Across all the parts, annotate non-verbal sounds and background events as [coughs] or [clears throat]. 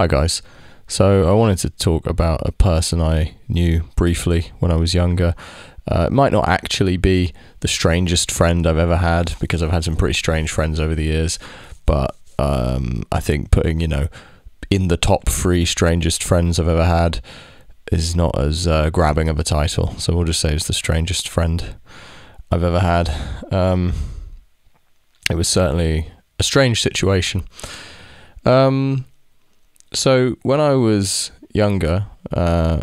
Hi, guys. So, I wanted to talk about a person I knew briefly when I was younger. Uh, it might not actually be the strangest friend I've ever had because I've had some pretty strange friends over the years, but um, I think putting, you know, in the top three strangest friends I've ever had is not as uh, grabbing of a title. So, we'll just say it's the strangest friend I've ever had. Um, it was certainly a strange situation. Um, so when I was younger, uh,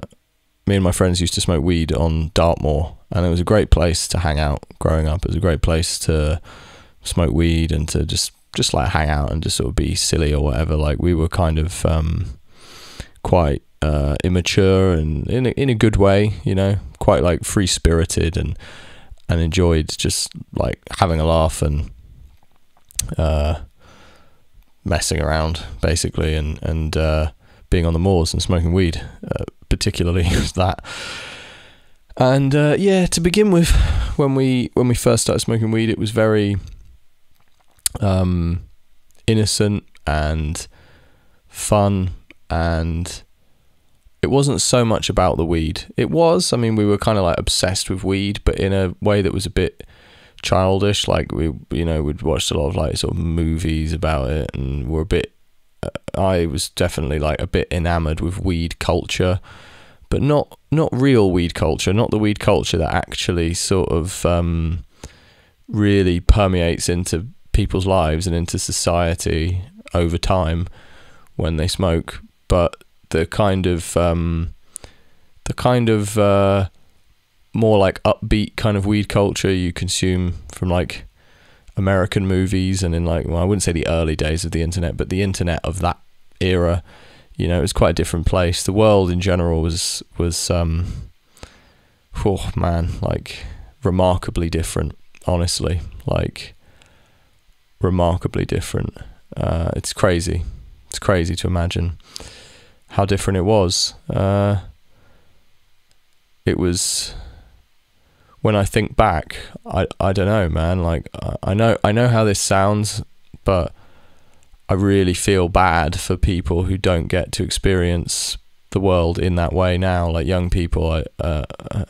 me and my friends used to smoke weed on Dartmoor, and it was a great place to hang out. Growing up, it was a great place to smoke weed and to just just like hang out and just sort of be silly or whatever. Like we were kind of um, quite uh, immature and in a, in a good way, you know, quite like free spirited and and enjoyed just like having a laugh and uh, messing around basically and and uh, being on the moors and smoking weed, uh, particularly [laughs] that. And uh, yeah, to begin with, when we when we first started smoking weed, it was very um, innocent and fun, and it wasn't so much about the weed. It was, I mean, we were kind of like obsessed with weed, but in a way that was a bit childish. Like we, you know, we'd watched a lot of like sort of movies about it, and we're a bit. Uh, I was definitely like a bit enamored with weed culture, but not not real weed culture, not the weed culture that actually sort of um, really permeates into people's lives and into society over time when they smoke, but the kind of um, the kind of uh, more like upbeat kind of weed culture. You consume from like American movies and in like well I wouldn't say the early days of the internet but the internet of that era you know it was quite a different place. The world in general was was um oh man like remarkably different honestly like remarkably different. Uh, it's crazy. It's crazy to imagine how different it was. Uh, it was when I think back, I I don't know, man. Like I know I know how this sounds, but I really feel bad for people who don't get to experience the world in that way now. Like young people, I uh,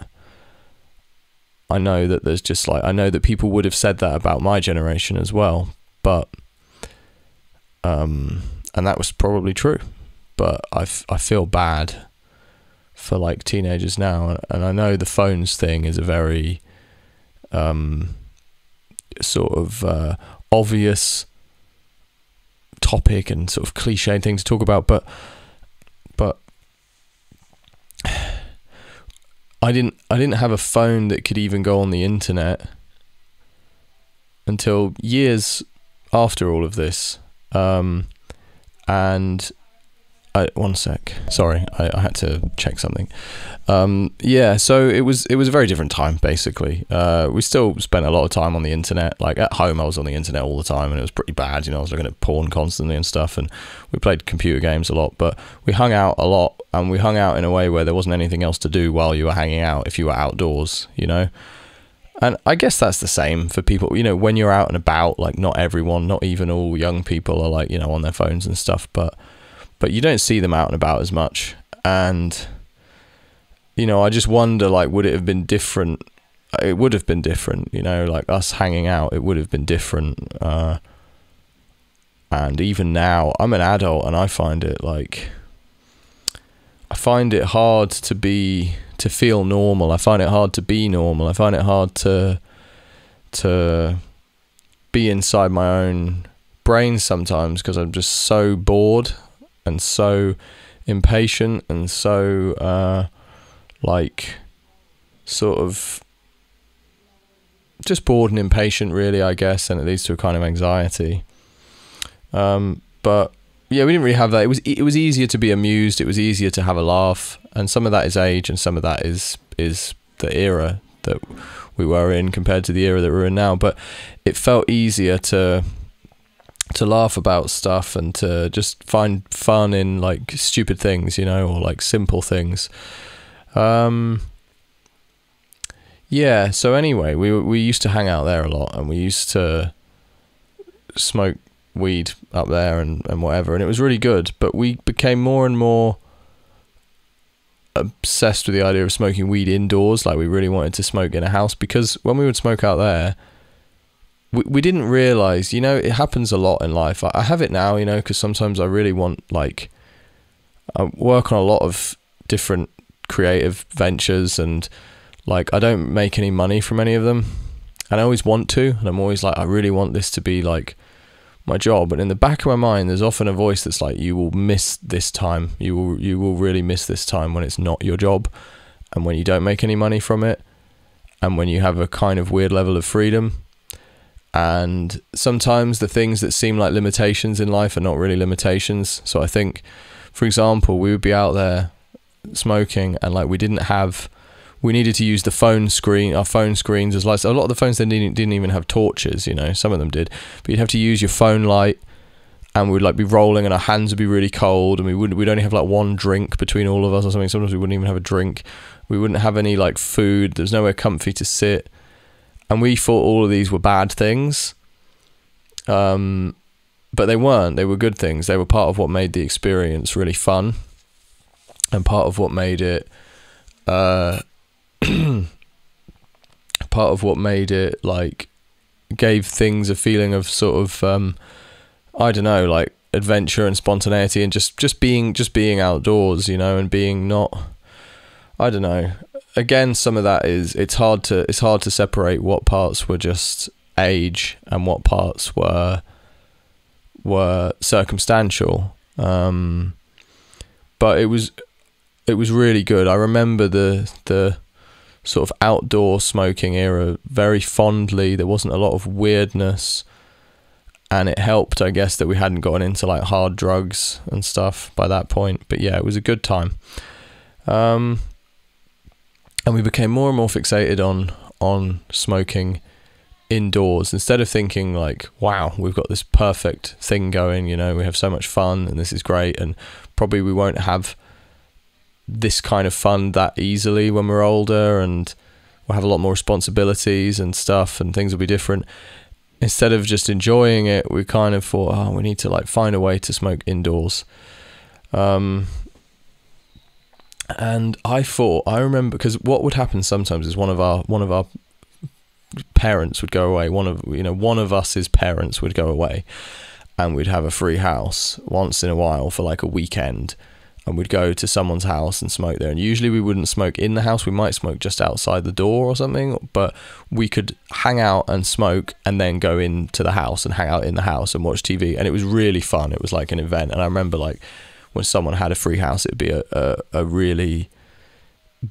I know that there's just like I know that people would have said that about my generation as well, but um, and that was probably true, but I, I feel bad for like teenagers now, and I know the phones thing is a very um, sort of uh, obvious topic and sort of cliche thing to talk about, but but I didn't I didn't have a phone that could even go on the internet until years after all of this, um, and One sec. Sorry, I, I, had to check something. Um, yeah, so it was it was a very different time. Basically, uh, we still spent a lot of time on the internet. Like at home, I was on the internet all the time, and it was pretty bad. You know, I was looking at porn constantly and stuff, and we played computer games a lot. But we hung out a lot, and we hung out in a way where there wasn't anything else to do while you were hanging out. If you were outdoors, you know. And I guess that's the same for people. You know, when you're out and about, like not everyone, not even all young people are like you know on their phones and stuff, but but you don't see them out and about as much. And you know, I just wonder, like, would it have been different? It would have been different, you know, like us hanging out. It would have been different. Uh, and even now, I'm an adult, and I find it like I find it hard to be to feel normal. I find it hard to be normal. I find it hard to to be inside my own brain sometimes because I'm just so bored and so impatient and so uh, like sort of just bored and impatient really i guess and it leads to a kind of anxiety. Um, but yeah we didn't really have that. It was it was easier to be amused. It was easier to have a laugh. And some of that is age and some of that is is the era that we were in compared to the era that we're in now. But it felt easier to to laugh about stuff and to just find fun in like stupid things, you know, or like simple things. Um, yeah. So anyway, we we used to hang out there a lot, and we used to smoke weed up there and, and whatever, and it was really good. But we became more and more obsessed with the idea of smoking weed indoors. Like we really wanted to smoke in a house because when we would smoke out there, we, we didn't realize, you know, it happens a lot in life. I, I have it now, you know, because sometimes I really want like I work on a lot of different creative ventures and like I don't make any money from any of them. And I always want to, and I'm always like I really want this to be like my job. But in the back of my mind there's often a voice that's like you will miss this time. You will you will really miss this time when it's not your job and when you don't make any money from it and when you have a kind of weird level of freedom. And sometimes the things that seem like limitations in life are not really limitations. So I think for example, we would be out there smoking and like we didn't have we needed to use the phone screen our phone screens as lights a lot of the phones then didn't, didn't even have torches you know some of them did. But you'd have to use your phone light and we'd like be rolling and our hands would be really cold and we wouldn't, we'd only have like one drink between all of us or something. Sometimes we wouldn't even have a drink. We wouldn't have any like food. There's nowhere comfy to sit and we thought all of these were bad things. Um but they weren't. They were good things. They were part of what made the experience really fun and part of what made it uh, [clears throat] part of what made it like gave things a feeling of sort of um, I don't know like adventure and spontaneity and just just being just being outdoors you know and being not I don't know again some of that is it's hard to it's hard to separate what parts were just age and what parts were were circumstantial um, but it was it was really good. I remember the the sort of outdoor smoking era very fondly. There wasn't a lot of weirdness, and it helped, I guess, that we hadn't gotten into like hard drugs and stuff by that point. But yeah, it was a good time. Um, and we became more and more fixated on on smoking indoors instead of thinking like wow we've got this perfect thing going you know we have so much fun and this is great. And probably we won't have this kind of fun that easily when we're older and we'll have a lot more responsibilities and stuff and things will be different. Instead of just enjoying it we kind of thought oh we need to like find a way to smoke indoors. Um, and i thought i remember because what would happen sometimes is one of our one of our parents would go away one of you know one of us's parents would go away and we'd have a free house once in a while for like a weekend and we'd go to someone's house and smoke there. And usually we wouldn't smoke in the house, we might smoke just outside the door or something, but we could hang out and smoke and then go into the house and hang out in the house and watch TV. And it was really fun. It was like an event. And I remember like when someone had a free house, it'd be a, a, a really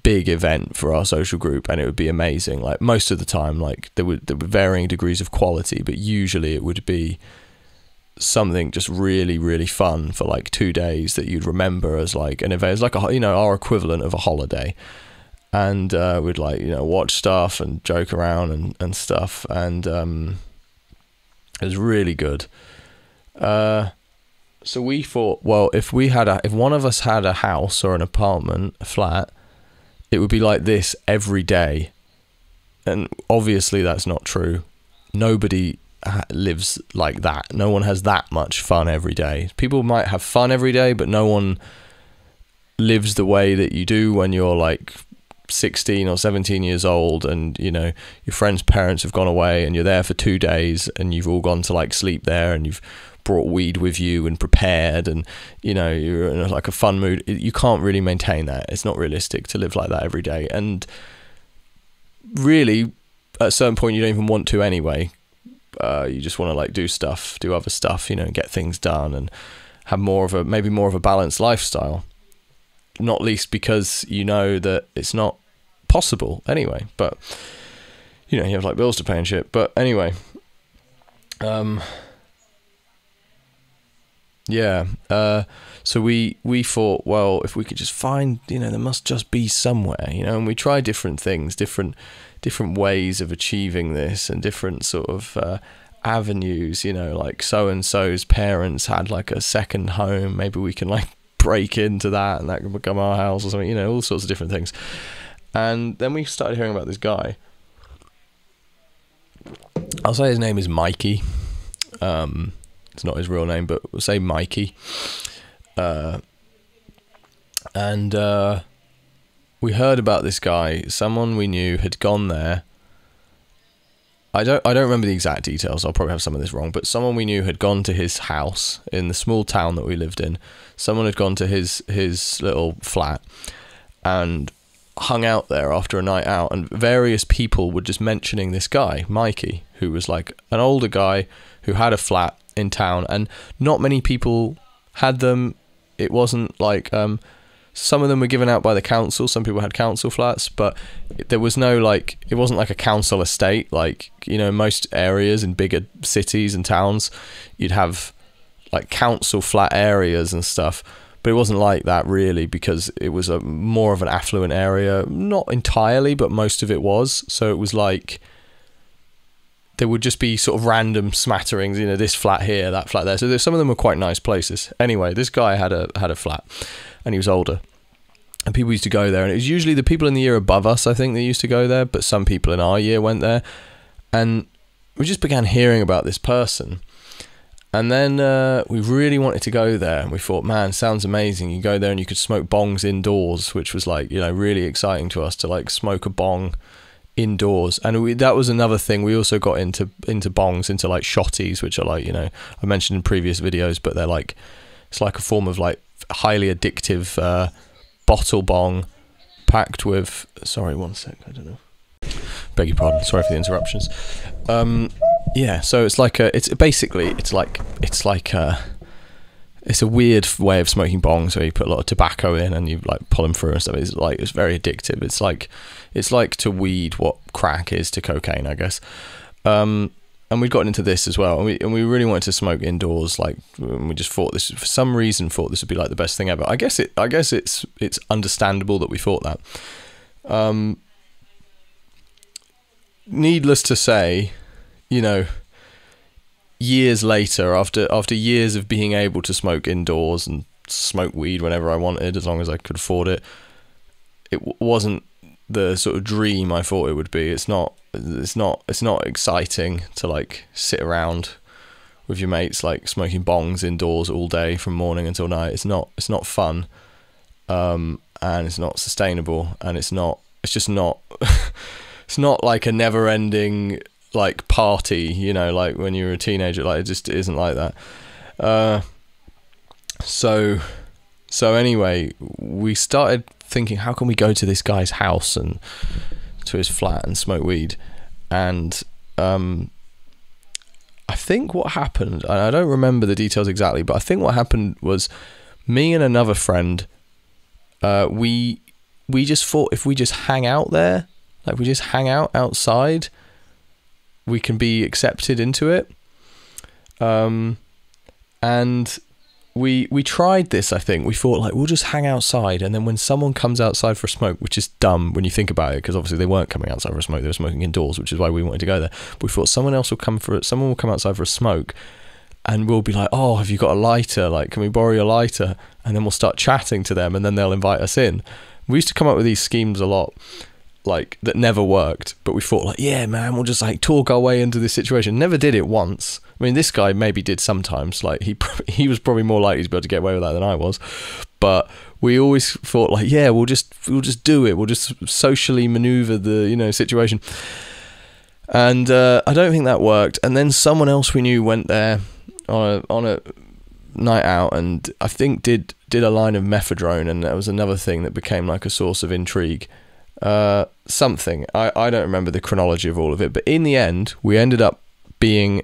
big event for our social group and it would be amazing. Like most of the time, like there were, there were varying degrees of quality, but usually it would be something just really really fun for like two days that you'd remember as like an event it's like a you know our equivalent of a holiday and uh, we'd like you know watch stuff and joke around and, and stuff and um, it was really good uh, so we thought well if we had a if one of us had a house or an apartment a flat it would be like this every day and obviously that's not true nobody lives like that. No one has that much fun every day. People might have fun every day, but no one lives the way that you do when you're like 16 or 17 years old and you know your friends parents have gone away and you're there for 2 days and you've all gone to like sleep there and you've brought weed with you and prepared and you know you're in like a fun mood you can't really maintain that it's not realistic to live like that every day and really at a certain point you don't even want to anyway uh, you just want to like do stuff, do other stuff, you know, and get things done and have more of a maybe more of a balanced lifestyle. Not least because you know that it's not possible anyway. But you know, you have like bills to pay and shit. But anyway, um, yeah. Uh, so we we thought, well, if we could just find, you know, there must just be somewhere, you know, and we tried different things, different different ways of achieving this and different sort of uh, avenues you know like so and so's parents had like a second home. Maybe we can like break into that and that can become our house or something you know all sorts of different things. And then we started hearing about this guy. I'll say his name is mikey. Um, It's not his real name, but we'll say Mikey. Uh, and uh, we heard about this guy. Someone we knew had gone there. I don't I don't remember the exact details. I'll probably have some of this wrong, but someone we knew had gone to his house in the small town that we lived in. Someone had gone to his his little flat and hung out there after a night out and various people were just mentioning this guy, Mikey, who was like an older guy who had a flat in town and not many people had them. It wasn't like um some of them were given out by the council. Some people had council flats, but there was no like it wasn't like a council estate. Like you know, most areas in bigger cities and towns, you'd have like council flat areas and stuff. But it wasn't like that really because it was a more of an affluent area. Not entirely, but most of it was. So it was like there would just be sort of random smatterings. You know, this flat here, that flat there. So some of them were quite nice places. Anyway, this guy had a had a flat and he was older. And people used to go there, and it was usually the people in the year above us, I think, that used to go there, but some people in our year went there. And we just began hearing about this person. And then uh, we really wanted to go there, and we thought, man, sounds amazing. You go there and you could smoke bongs indoors, which was like, you know, really exciting to us to like smoke a bong indoors. And we, that was another thing. We also got into into bongs, into like shotties, which are like, you know, I mentioned in previous videos, but they're like, it's like a form of like highly addictive uh, bottle bong packed with. Sorry, one sec. I don't know. Beg your pardon. Sorry for the interruptions. Um, yeah, so it's like a. It's basically it's like it's like a. It's a weird way of smoking bongs where you put a lot of tobacco in and you like pull them through and stuff. It's like it's very addictive. It's like it's like to weed what crack is to cocaine, I guess. Um, and we'd gotten into this as well, and we and we really wanted to smoke indoors. Like we just thought this for some reason thought this would be like the best thing ever. I guess it I guess it's it's understandable that we thought that. Um, needless to say, you know, years later, after after years of being able to smoke indoors and smoke weed whenever I wanted, as long as I could afford it, it w- wasn't the sort of dream I thought it would be. It's not it's not it's not exciting to like sit around with your mates like smoking bongs indoors all day from morning until night. It's not it's not fun. Um, and it's not sustainable and it's not it's just not [laughs] it's not like a never ending like party, you know, like when you're a teenager, like it just isn't like that. Uh, so so anyway, we started thinking, how can we go to this guy's house and to his flat and smoke weed? And um, I think what happened, I don't remember the details exactly, but I think what happened was me and another friend, uh, we we just thought if we just hang out there, like we just hang out outside, we can be accepted into it. Um, and we we tried this. I think we thought like we'll just hang outside, and then when someone comes outside for a smoke, which is dumb when you think about it, because obviously they weren't coming outside for a smoke; they were smoking indoors, which is why we wanted to go there. But we thought someone else will come for. Someone will come outside for a smoke, and we'll be like, "Oh, have you got a lighter? Like, can we borrow your lighter?" And then we'll start chatting to them, and then they'll invite us in. We used to come up with these schemes a lot like that never worked but we thought like yeah man we'll just like talk our way into this situation. Never did it once. I mean this guy maybe did sometimes like he [laughs] he was probably more likely to be able to get away with that than i was. But we always thought like yeah we'll just we'll just do it. We'll just socially maneuver the you know situation. And uh, i don't think that worked. And then someone else we knew went there on a, on a night out and i think did did a line of mephedrone and that was another thing that became like a source of intrigue uh, something. I, I don't remember the chronology of all of it, but in the end, we ended up being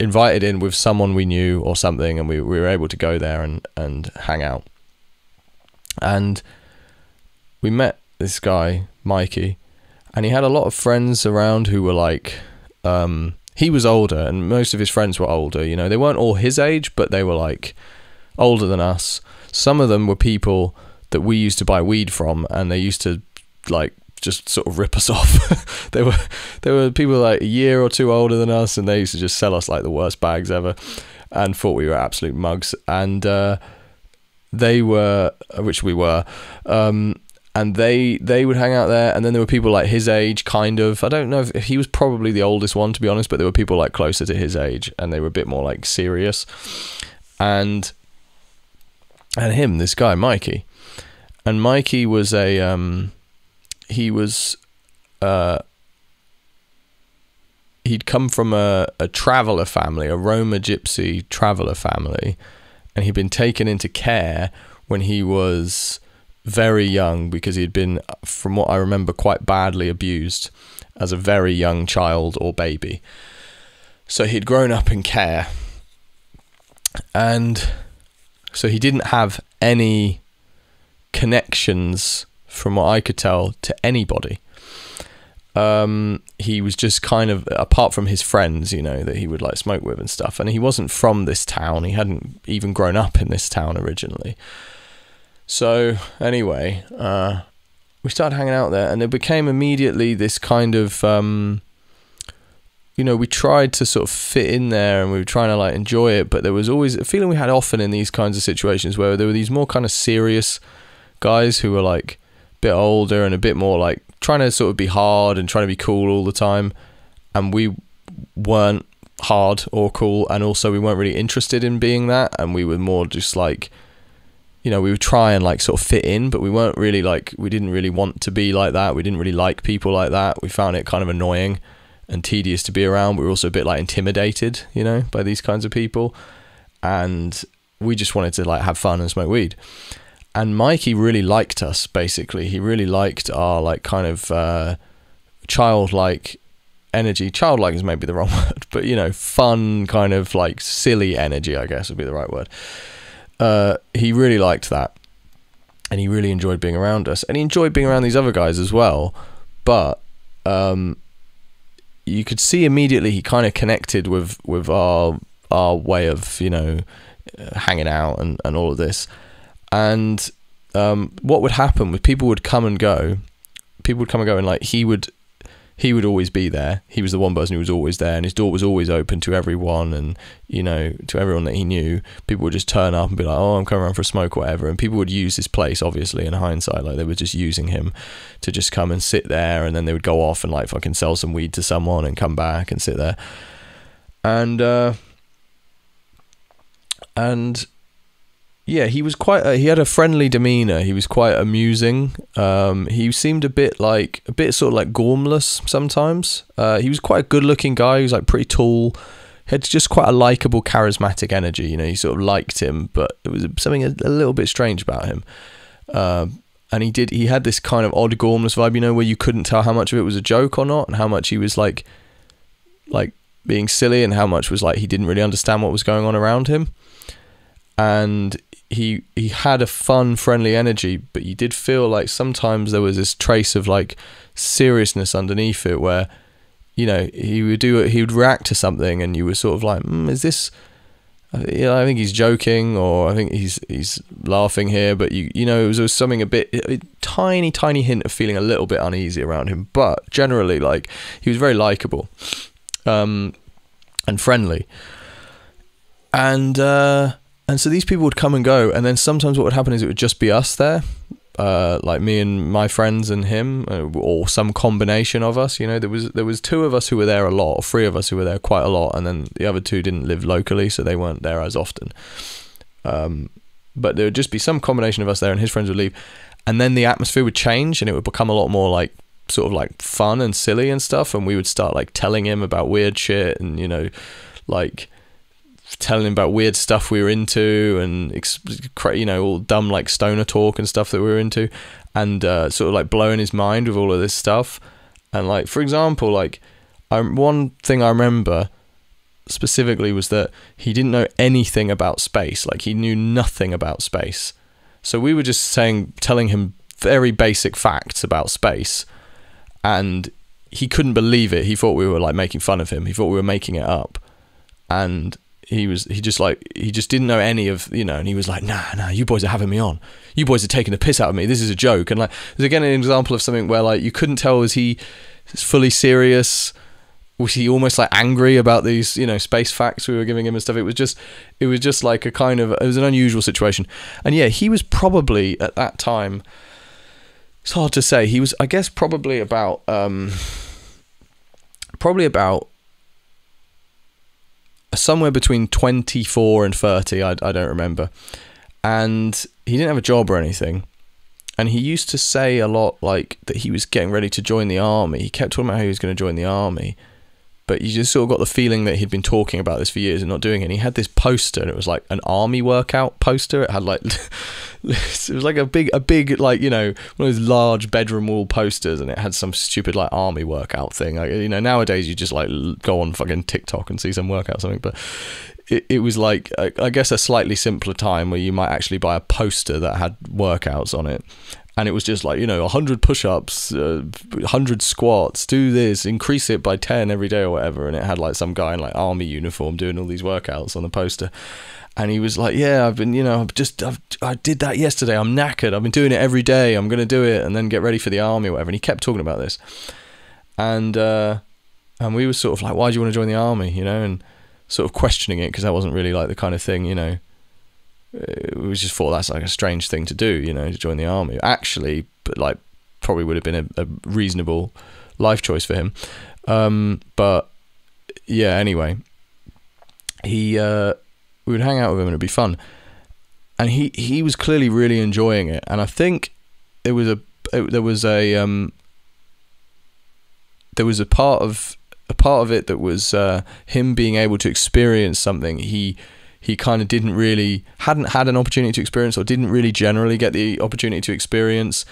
invited in with someone we knew or something, and we, we were able to go there and, and hang out. And we met this guy, Mikey, and he had a lot of friends around who were like, um, he was older, and most of his friends were older. You know, they weren't all his age, but they were like older than us. Some of them were people that we used to buy weed from, and they used to like just sort of rip us [laughs] off. they were they were people like a year or two older than us, and they used to just sell us like the worst bags ever, and thought we were absolute mugs. And uh, they were, which we were, um, and they they would hang out there and then there were people like his age kind of i don't know if, if, he was probably the oldest one to be honest but there were people like closer to his age and they were a bit more like serious and and him this guy mikey and mikey was a um he was uh he'd come from a, a traveler family a roma gypsy traveler family and he'd been taken into care when he was very young because he'd been, from what I remember, quite badly abused as a very young child or baby. So he'd grown up in care. And so he didn't have any connections, from what I could tell, to anybody. Um, he was just kind of apart from his friends, you know, that he would like smoke with and stuff. And he wasn't from this town. He hadn't even grown up in this town originally. So anyway, uh, we started hanging out there, and it became immediately this kind of, um, you know, we tried to sort of fit in there, and we were trying to like enjoy it, but there was always a feeling we had often in these kinds of situations where there were these more kind of serious guys who were like bit older and a bit more like trying to sort of be hard and trying to be cool all the time, and we weren't hard or cool, and also we weren't really interested in being that, and we were more just like you know, we would try and like sort of fit in, but we weren't really like, we didn't really want to be like that. We didn't really like people like that. We found it kind of annoying and tedious to be around. We were also a bit like intimidated, you know, by these kinds of people. And we just wanted to like have fun and smoke weed. And Mikey really liked us, basically. He really liked our like kind of uh, childlike energy. Childlike is maybe the [laughs] wrong word, but you know, fun kind of like silly energy, I guess would be the right word uh, he really liked that, and he really enjoyed being around us, and he enjoyed being around these other guys as well. But um, you could see immediately he kind of connected with with our our way of you know hanging out and and all of this, and um, what would happen with people would come and go, people would come and go, and like he would he would always be there. He was the one person who was always there, and his door was always open to everyone, and you know, to everyone that he knew. People would just turn up and be like, "Oh, I'm coming around for a smoke, whatever," and people would use his place. Obviously, in hindsight, like they were just using him to just come and sit there, and then they would go off and like fucking sell some weed to someone and come back and sit there, and uh, and yeah, he was quite. A, he had a friendly demeanor. He was quite amusing. Um, he seemed a bit like a bit sort of like gormless sometimes. Uh, he was quite a good-looking guy. He was like pretty tall. He had just quite a likable, charismatic energy. You know, you sort of liked him, but it was something a, a little bit strange about him. Uh, and he did. He had this kind of odd gormless vibe. You know, where you couldn't tell how much of it was a joke or not, and how much he was like, like being silly, and how much was like he didn't really understand what was going on around him and he he had a fun, friendly energy, but you did feel like sometimes there was this trace of like seriousness underneath it, where you know he would do he would react to something, and you were sort of like, mm, is this? You know, I think he's joking, or I think he's he's laughing here, but you you know it was, it was something a bit a tiny tiny hint of feeling a little bit uneasy around him, but generally like he was very likable, um, and friendly, and. uh and so these people would come and go, and then sometimes what would happen is it would just be us there, uh, like me and my friends and him, uh, or some combination of us. You know, there was there was two of us who were there a lot, or three of us who were there quite a lot, and then the other two didn't live locally, so they weren't there as often. Um, but there would just be some combination of us there, and his friends would leave, and then the atmosphere would change, and it would become a lot more like sort of like fun and silly and stuff, and we would start like telling him about weird shit, and you know, like telling him about weird stuff we were into and you know all dumb like stoner talk and stuff that we were into and uh, sort of like blowing his mind with all of this stuff. And like for example like I, one thing i remember specifically was that he didn't know anything about space. Like he knew nothing about space. So we were just saying telling him very basic facts about space. And he couldn't believe it. He thought we were like making fun of him. He thought we were making it up. And he was he just like he just didn't know any of you know and he was like nah nah you boys are having me on. You boys are taking the piss out of me. This is a joke. And like there's again an example of something where like you couldn't tell was he fully serious. Was he almost like angry about these you know space facts we were giving him and stuff? It was just it was just like a kind of it was an unusual situation. And yeah he was probably at that time it's hard to say. He was, I guess, probably about, um, probably about somewhere between 24 and 30. I, I don't remember. And he didn't have a job or anything. And he used to say a lot like that he was getting ready to join the army. He kept talking about how he was going to join the army but you just sort of got the feeling that he'd been talking about this for years and not doing it. And he had this poster, and it was like an army workout poster. It had like [laughs] it was like a big, a big like you know one of those large bedroom wall posters, and it had some stupid like army workout thing. Like you know nowadays you just like go on fucking TikTok and see some workout something, but it, it was like I guess a slightly simpler time where you might actually buy a poster that had workouts on it and it was just like you know 100 push-ups uh, 100 squats do this increase it by 10 every day or whatever. And it had like some guy in like army uniform doing all these workouts on the poster. And he was like yeah i've been you know i've just I've, i did that yesterday. I'm knackered. I've been doing it every day. I'm going to do it and then get ready for the army or whatever. And he kept talking about this. And uh and we were sort of like why do you want to join the army? You know and sort of questioning it because that wasn't really like the kind of thing you know we just thought that's like a strange thing to do, you know, to join the army. Actually, but like probably would have been a, a reasonable life choice for him. Um, but yeah, anyway, he uh, we would hang out with him and it'd be fun, and he he was clearly really enjoying it. And I think there was a it, there was a um, there was a part of a part of it that was uh, him being able to experience something he he kind of didn't really hadn't had an opportunity to experience or didn't really generally get the opportunity to experience.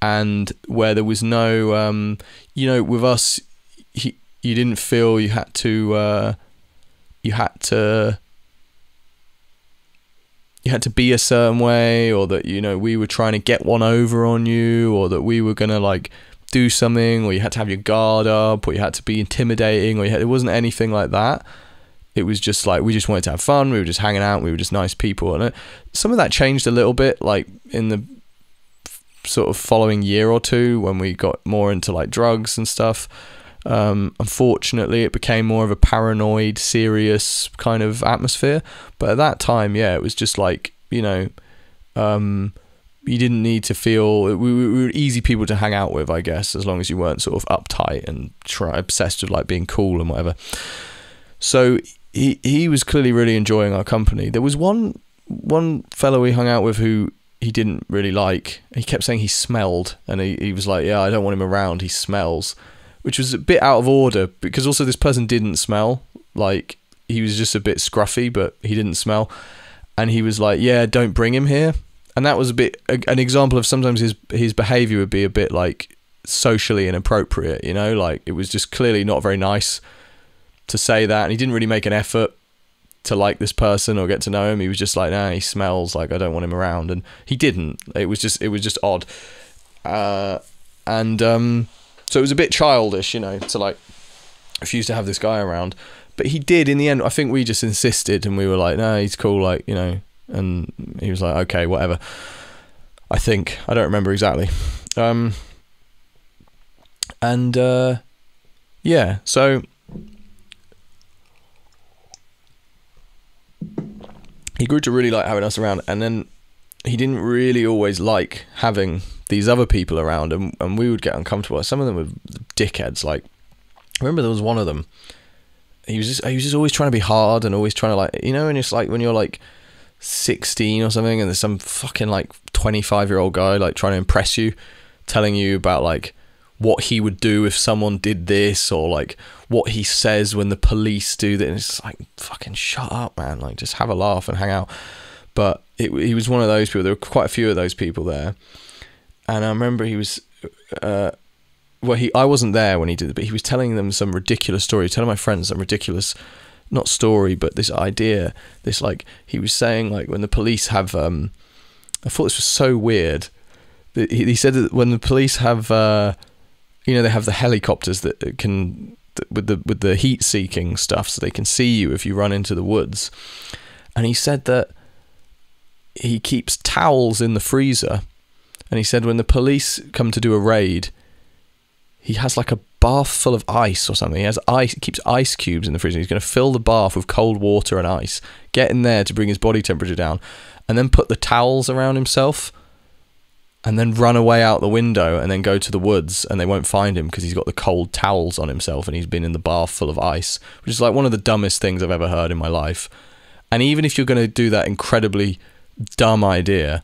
And where there was no um, you know with us he, you didn't feel you had to uh, you had to you had to be a certain way or that you know we were trying to get one over on you or that we were going to like do something or you had to have your guard up or you had to be intimidating or had, it wasn't anything like that it was just like we just wanted to have fun. We were just hanging out. We were just nice people, and it, some of that changed a little bit, like in the sort of following year or two when we got more into like drugs and stuff. Um, unfortunately, it became more of a paranoid, serious kind of atmosphere. But at that time, yeah, it was just like you know, um, you didn't need to feel we, we were easy people to hang out with, I guess, as long as you weren't sort of uptight and try obsessed with like being cool and whatever. So he he was clearly really enjoying our company. There was one one fellow we hung out with who he didn't really like. He kept saying he smelled, and he, he was like, "Yeah, I don't want him around. He smells," which was a bit out of order because also this person didn't smell. Like he was just a bit scruffy, but he didn't smell, and he was like, "Yeah, don't bring him here." And that was a bit a, an example of sometimes his his behavior would be a bit like socially inappropriate. You know, like it was just clearly not very nice to say that, and he didn't really make an effort to like this person or get to know him. He was just like, nah, he smells like I don't want him around, and he didn't. It was just it was just odd, uh, and um, so it was a bit childish, you know, to like refuse to have this guy around. But he did in the end. I think we just insisted, and we were like, no, nah, he's cool, like you know, and he was like, okay, whatever. I think I don't remember exactly. Um, and uh, yeah, so he grew to really like having us around, and then he didn't really always like having these other people around, and, and we would get uncomfortable. Some of them were dickheads. Like, I remember there was one of them. He was just he was just always trying to be hard and always trying to like you know, and it's like when you're like sixteen or something, and there's some fucking like twenty five year old guy like trying to impress you, telling you about like what he would do if someone did this or like what he says when the police do this. And it's like fucking shut up, man. Like just have a laugh and hang out. But it, he was one of those people. There were quite a few of those people there, and I remember he was. Uh, well, he I wasn't there when he did it, but he was telling them some ridiculous story, telling my friends some ridiculous, not story, but this idea. This like he was saying like when the police have. Um, I thought this was so weird. He, he said that when the police have. Uh, you know they have the helicopters that can with the with the heat seeking stuff so they can see you if you run into the woods. And he said that he keeps towels in the freezer and he said when the police come to do a raid he has like a bath full of ice or something. He has ice he keeps ice cubes in the freezer. He's going to fill the bath with cold water and ice get in there to bring his body temperature down and then put the towels around himself and then run away out the window and then go to the woods and they won't find him because he's got the cold towels on himself and he's been in the bath full of ice, which is like one of the dumbest things I've ever heard in my life. And even if you're going to do that incredibly dumb idea,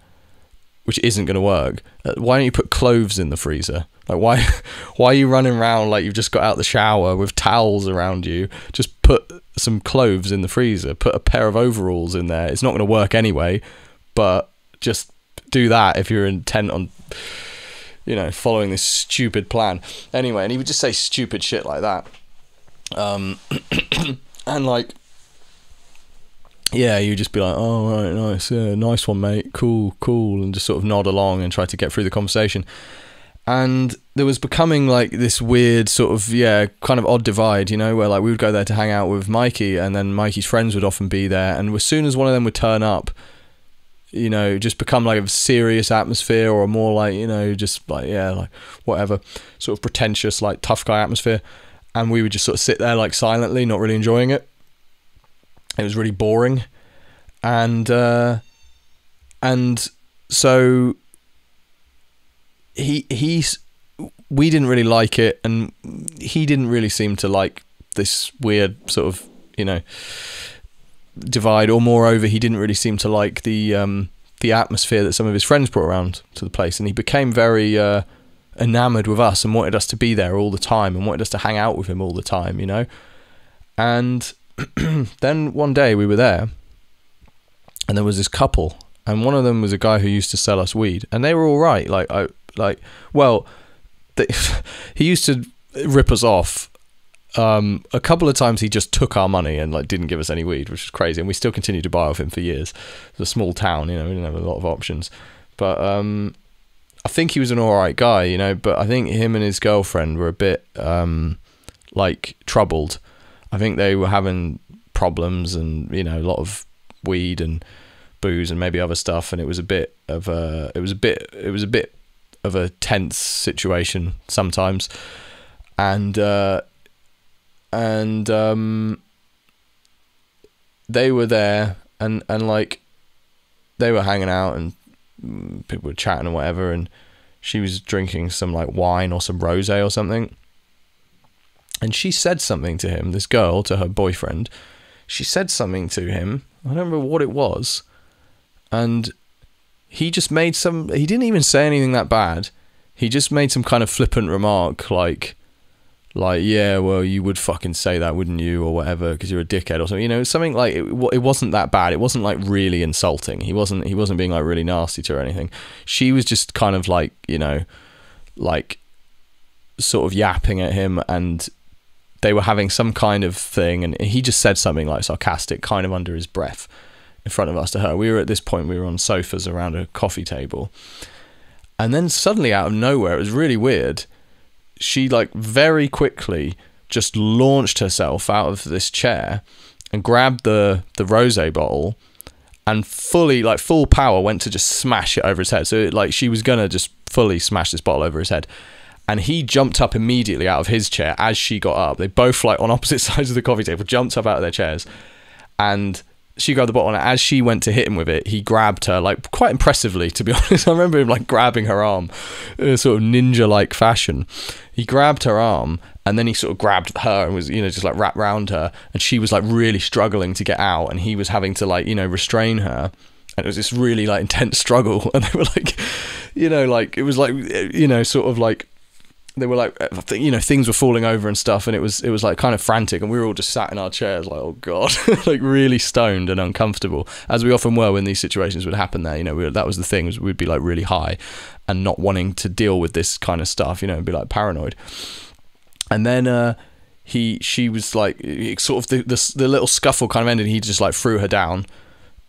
which isn't going to work, uh, why don't you put cloves in the freezer? Like why [laughs] why are you running around like you've just got out the shower with towels around you? Just put some cloves in the freezer, put a pair of overalls in there. It's not going to work anyway, but just do that if you're intent on you know following this stupid plan. Anyway and he would just say stupid shit like that. Um [coughs] and like yeah you'd just be like oh right nice yeah nice one mate cool cool and just sort of nod along and try to get through the conversation. And there was becoming like this weird sort of yeah kind of odd divide you know where like we would go there to hang out with mikey and then mikey's friends would often be there and as soon as one of them would turn up you know, just become like a serious atmosphere or a more like, you know, just like, yeah, like whatever, sort of pretentious, like tough guy atmosphere. And we would just sort of sit there like silently, not really enjoying it. It was really boring. And, uh, and so he, he's, we didn't really like it. And he didn't really seem to like this weird sort of, you know, divide, or moreover, he didn't really seem to like the um, the atmosphere that some of his friends brought around to the place, and he became very uh, enamored with us and wanted us to be there all the time and wanted us to hang out with him all the time, you know. And [clears throat] then one day we were there, and there was this couple, and one of them was a guy who used to sell us weed, and they were all right. Like I like well, they, [laughs] he used to rip us off um, a couple of times he just took our money and like didn't give us any weed, which was crazy. And we still continued to buy off him for years. It's a small town, you know, we didn't have a lot of options. But um, I think he was an all right guy, you know. But I think him and his girlfriend were a bit um, like troubled. I think they were having problems and you know a lot of weed and booze and maybe other stuff. And it was a bit of a it was a bit it was a bit of a tense situation sometimes. And uh, and um, they were there, and and like they were hanging out, and people were chatting and whatever, and she was drinking some like wine or some rosé or something, and she said something to him. This girl to her boyfriend, she said something to him. I don't remember what it was, and he just made some. He didn't even say anything that bad. He just made some kind of flippant remark like like yeah well you would fucking say that wouldn't you or whatever because you're a dickhead or something you know something like it, it wasn't that bad. It wasn't like really insulting. He wasn't he wasn't being like really nasty to her or anything. She was just kind of like you know like sort of yapping at him and they were having some kind of thing and he just said something like sarcastic kind of under his breath in front of us to her. We were at this point we were on sofas around a coffee table and then suddenly out of nowhere it was really weird she like very quickly just launched herself out of this chair and grabbed the the rose bottle and fully like full power went to just smash it over his head. So it, like she was gonna just fully smash this bottle over his head. And he jumped up immediately out of his chair as she got up. They both like on opposite [laughs] sides of the coffee table jumped up out of their chairs. And she grabbed the bottle and as she went to hit him with it he grabbed her like quite impressively to be [laughs] honest. I remember him like grabbing her arm in a sort of ninja like fashion. He grabbed her arm and then he sort of grabbed her and was you know just like wrapped around her. And she was like really struggling to get out and he was having to like you know restrain her. And it was this really like intense [laughs] struggle. And they were like you know like it was like uh, you know sort of like they were like you know things were falling over and stuff and it was it was like kind of frantic and we were all just sat in our chairs like oh god. [laughs] Like really stoned and uncomfortable as we often were when these situations would happen there you know we were, that was the thing was we'd be like really high and not wanting to deal with this kind of stuff you know and be like paranoid. And then uh he she was like sort of the, the the little scuffle kind of ended he just like threw her down.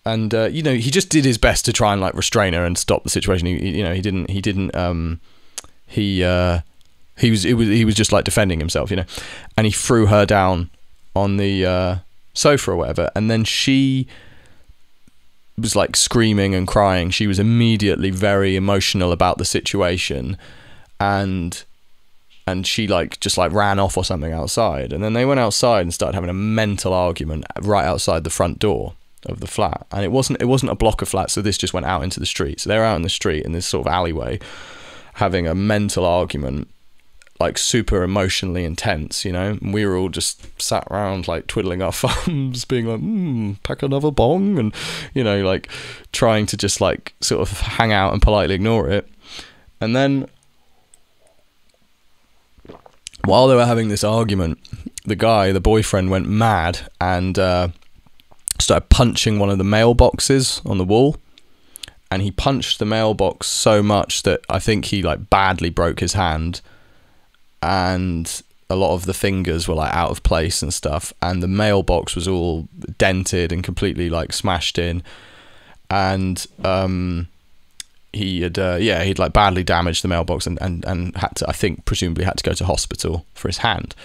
And uh, you know he just did his best to try and like restrain her and stop the situation. He, you know he didn't he didn't um he uh he was, it was he was just like defending himself, you know, and he threw her down on the uh, sofa or whatever, and then she was like screaming and crying. She was immediately very emotional about the situation, and and she like just like ran off or something outside, and then they went outside and started having a mental argument right outside the front door of the flat, and it wasn't it wasn't a block of flats, so this just went out into the street. So they're out in the street in this sort of alleyway, having a mental argument, like super emotionally intense, you know. And we were all just sat around like twiddling our [laughs] thumbs, being like, hmm, pack another bong, and you know, like trying to just like sort of hang out and politely ignore it. And then while they were having this argument, the guy, the boyfriend, went mad and uh, started punching one of the mailboxes on the wall. And he punched the mailbox so much that I think he like badly broke his hand, and a lot of the fingers were like out of place and stuff. And the mailbox was all dented and completely like smashed in. And um, he had uh, yeah he'd like badly damaged the mailbox and, and and had to I think presumably had to go to hospital for his hand.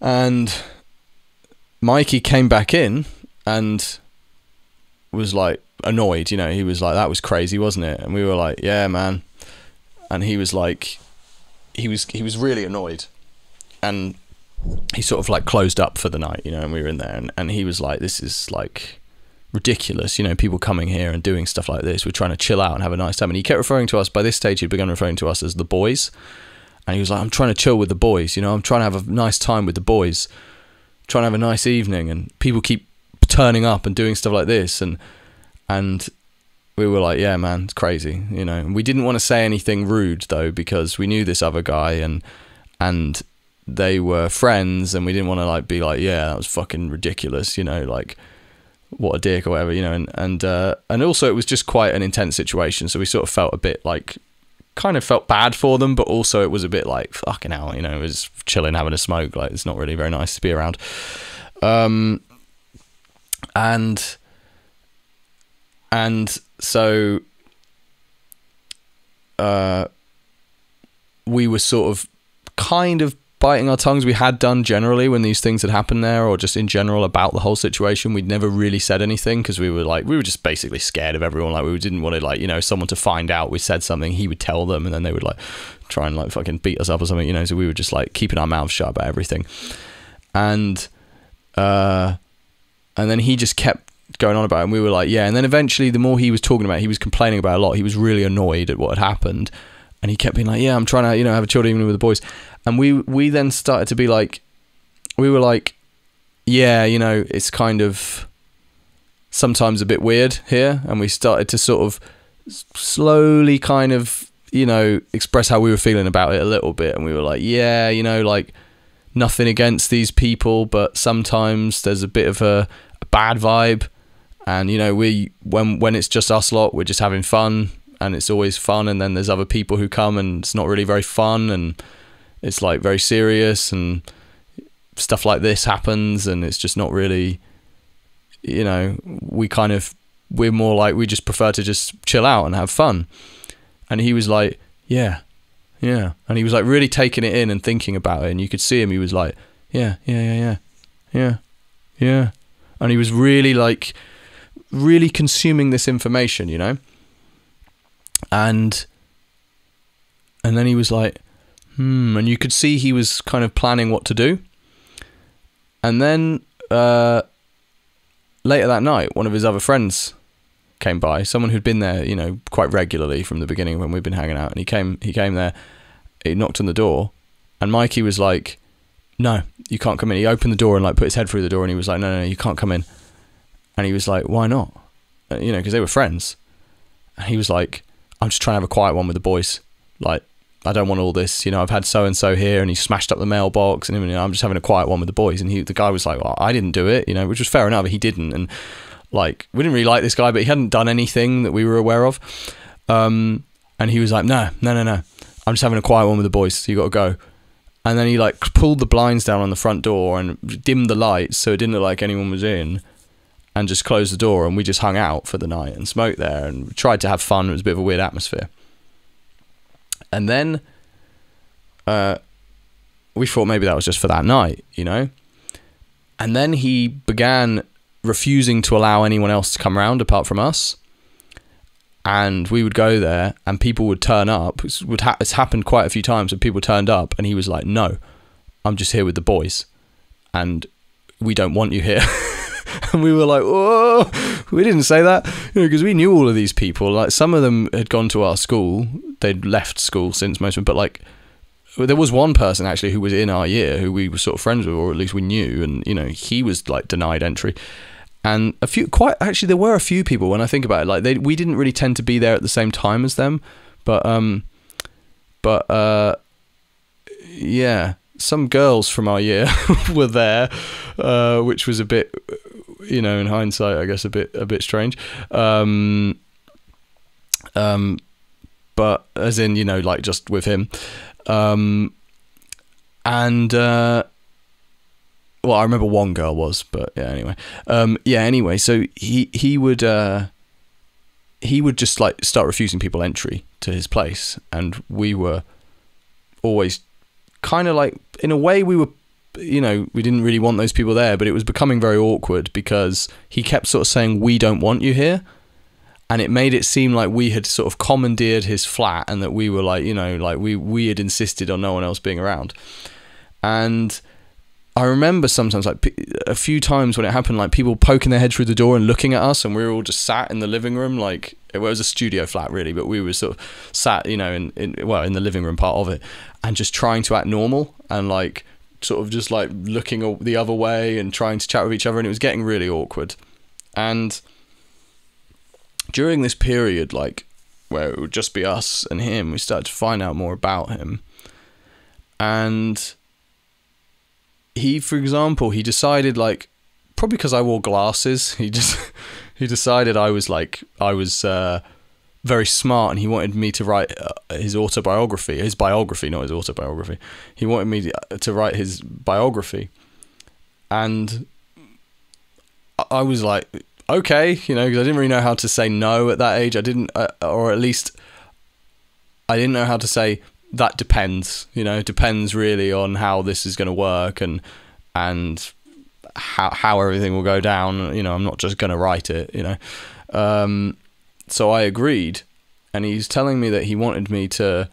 And Mikey came back in and was like annoyed, you know, he was like that was crazy, wasn't it? And we were like, yeah, man. And he was like he was he was really annoyed. And he sort of like closed up for the night, you know, and we were in there and, and he was like this is like ridiculous, you know, people coming here and doing stuff like this. We're trying to chill out and have a nice time. And he kept referring to us, by this stage, he'd begun referring to us as the boys. And he was like, I'm trying to chill with the boys, you know, I'm trying to have a nice time with the boys, trying to have a nice evening. And people keep turning up and doing stuff like this. And, and, we were like, yeah, man, it's crazy, you know. We didn't want to say anything rude though because we knew this other guy and and they were friends and we didn't want to like be like, yeah, that was fucking ridiculous, you know, like what a dick or whatever, you know, and and uh, and also it was just quite an intense situation, so we sort of felt a bit like kind of felt bad for them, but also it was a bit like fucking hell, you know, it was chilling having a smoke, like it's not really very nice to be around. Um, and and so uh, we were sort of kind of biting our tongues. We had done generally when these things had happened there or just in general about the whole situation. We'd never really said anything because we were like we were just basically scared of everyone. Like we didn't want to like you know someone to find out we said something he would tell them and then they would like try and like fucking beat us up or something you know? So we were just like keeping our mouths shut about everything. And uh and then he just kept going on about it and we were like yeah. And then eventually the more he was talking about it, he was complaining about a lot. He was really annoyed at what had happened and he kept being like yeah i'm trying to you know have a chill evening with the boys. And we we then started to be like we were like yeah you know it's kind of sometimes a bit weird here. And we started to sort of slowly kind of you know express how we were feeling about it a little bit. And we were like yeah you know like nothing against these people but sometimes there's a bit of a, a bad vibe and you know we when when it's just us lot we're just having fun and it's always fun. And then there's other people who come and it's not really very fun and it's like very serious and stuff like this happens and it's just not really you know we kind of we're more like we just prefer to just chill out and have fun. And he was like yeah yeah. And he was like really taking it in and thinking about it. And you could see him he was like yeah yeah yeah yeah yeah yeah. And he was really like really consuming this information you know? And and then he was like hmm and you could see he was kind of planning what to do. And then uh, later that night one of his other friends came by someone who'd been there you know quite regularly from the beginning when we'd been hanging out and he came he came there he knocked on the door and mikey was like no you can't come in. He opened the door and like put his head through the door and he was like no no, no you can't come in and he was like why not uh, you know because they were friends and he was like I'm just trying to have a quiet one with the boys. Like, I don't want all this. You know, I've had so and so here, and he smashed up the mailbox, and I'm just having a quiet one with the boys. And he, the guy was like, well, I didn't do it. You know, which was fair enough. He didn't, and like we didn't really like this guy, but he hadn't done anything that we were aware of. Um, and he was like, no, no, no, no. I'm just having a quiet one with the boys. So you got to go. And then he like pulled the blinds down on the front door and dimmed the lights so it didn't look like anyone was in and just closed the door and we just hung out for the night and smoked there and tried to have fun. It was a bit of a weird atmosphere. And then uh, we thought maybe that was just for that night, you know? And then he began refusing to allow anyone else to come around apart from us. And we would go there and people would turn up. It's, would ha- it's happened quite a few times and people turned up and he was like, no, I'm just here with the boys and we don't want you here. [laughs] [laughs] and we were like, "Whoa!" We didn't say that because we knew all of these people. Like some of them had gone to our school; they'd left school since most of them. But like, there was one person actually who was in our year who we were sort of friends with, or at least we knew, and you know, he was like denied entry. And a few, quite actually, there were a few people when I think about it. Like they, we didn't really tend to be there at the same time as them, but um, but uh, yeah, some girls from our year [laughs] were there, uh, which was a bit, you know, in hindsight, I guess a bit a bit strange. Um, um, but as in, you know, like just with him, um, and uh, well, I remember one girl was, but yeah, anyway, um, yeah, anyway, so he he would uh, he would just like start refusing people entry to his place, and we were always kind of like in a way we were you know we didn't really want those people there but it was becoming very awkward because he kept sort of saying we don't want you here. And it made it seem like we had sort of commandeered his flat and that we were like you know like we we had insisted on no one else being around. And I remember sometimes like a few times when it happened like people poking their head through the door and looking at us and we were all just sat in the living room like it was a studio flat really but we were sort of sat you know in, in well in the living room part of it and just trying to act normal and like sort of just like looking the other way and trying to chat with each other and it was getting really awkward. And during this period like where it would just be us and him we started to find out more about him. And he for example he decided like probably because i wore glasses he just [laughs] he decided i was like i was uh very smart and he wanted me to write uh, his autobiography, his biography, not his autobiography. He wanted me to, uh, write his biography. And I was like, okay, you know, because I didn't really know how to say no at that age. I didn't, uh, or at least I didn't know how to say that depends, you know, depends really on how this is going to work and, and how, how everything will go down. You know, I'm not just going to write it, you know. Um, so I agreed, and he's telling me that he wanted me to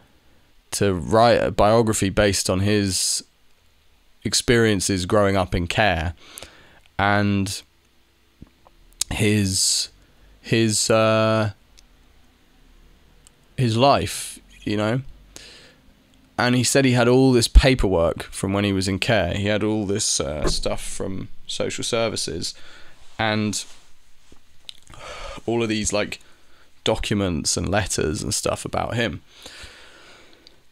to write a biography based on his experiences growing up in care and his his uh, his life, you know. And he said he had all this paperwork from when he was in care. He had all this uh, stuff from social services, and all of these like documents and letters and stuff about him.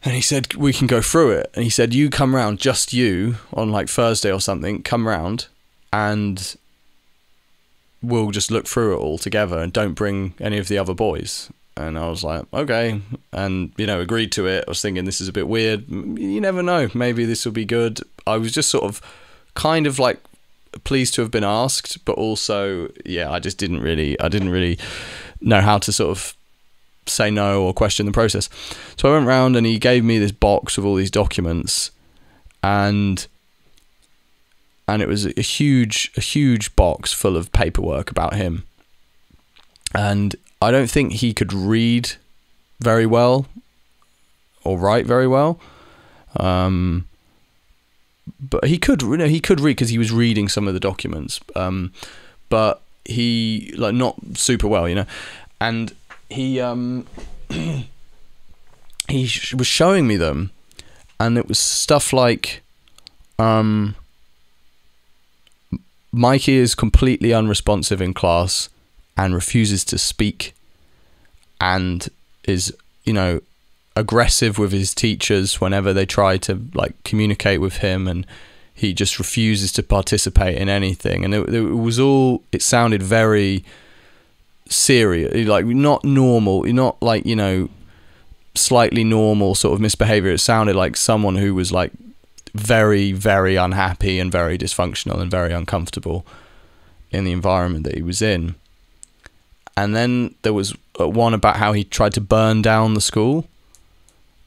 And he said, We can go through it. And he said, You come round, just you, on like Thursday or something, come round and we'll just look through it all together and don't bring any of the other boys. And I was like, okay. And, you know, agreed to it. I was thinking, this is a bit weird. You never know. Maybe this will be good. I was just sort of kind of like pleased to have been asked, but also, yeah, I just didn't really, I didn't really know how to sort of say no or question the process. So I went round and he gave me this box of all these documents and and it was a huge a huge box full of paperwork about him. And I don't think he could read very well or write very well. Um, but he could you know, he could read because he was reading some of the documents. Um, but he like not super well, you know, and he um [clears throat] he sh- was showing me them, and it was stuff like um Mikey is completely unresponsive in class and refuses to speak and is you know aggressive with his teachers whenever they try to like communicate with him and he just refuses to participate in anything. And it, it was all it sounded very serious like not normal not like you know slightly normal sort of misbehavior. It sounded like someone who was like very very unhappy and very dysfunctional and very uncomfortable in the environment that he was in. And then there was uh, one about how he tried to burn down the school.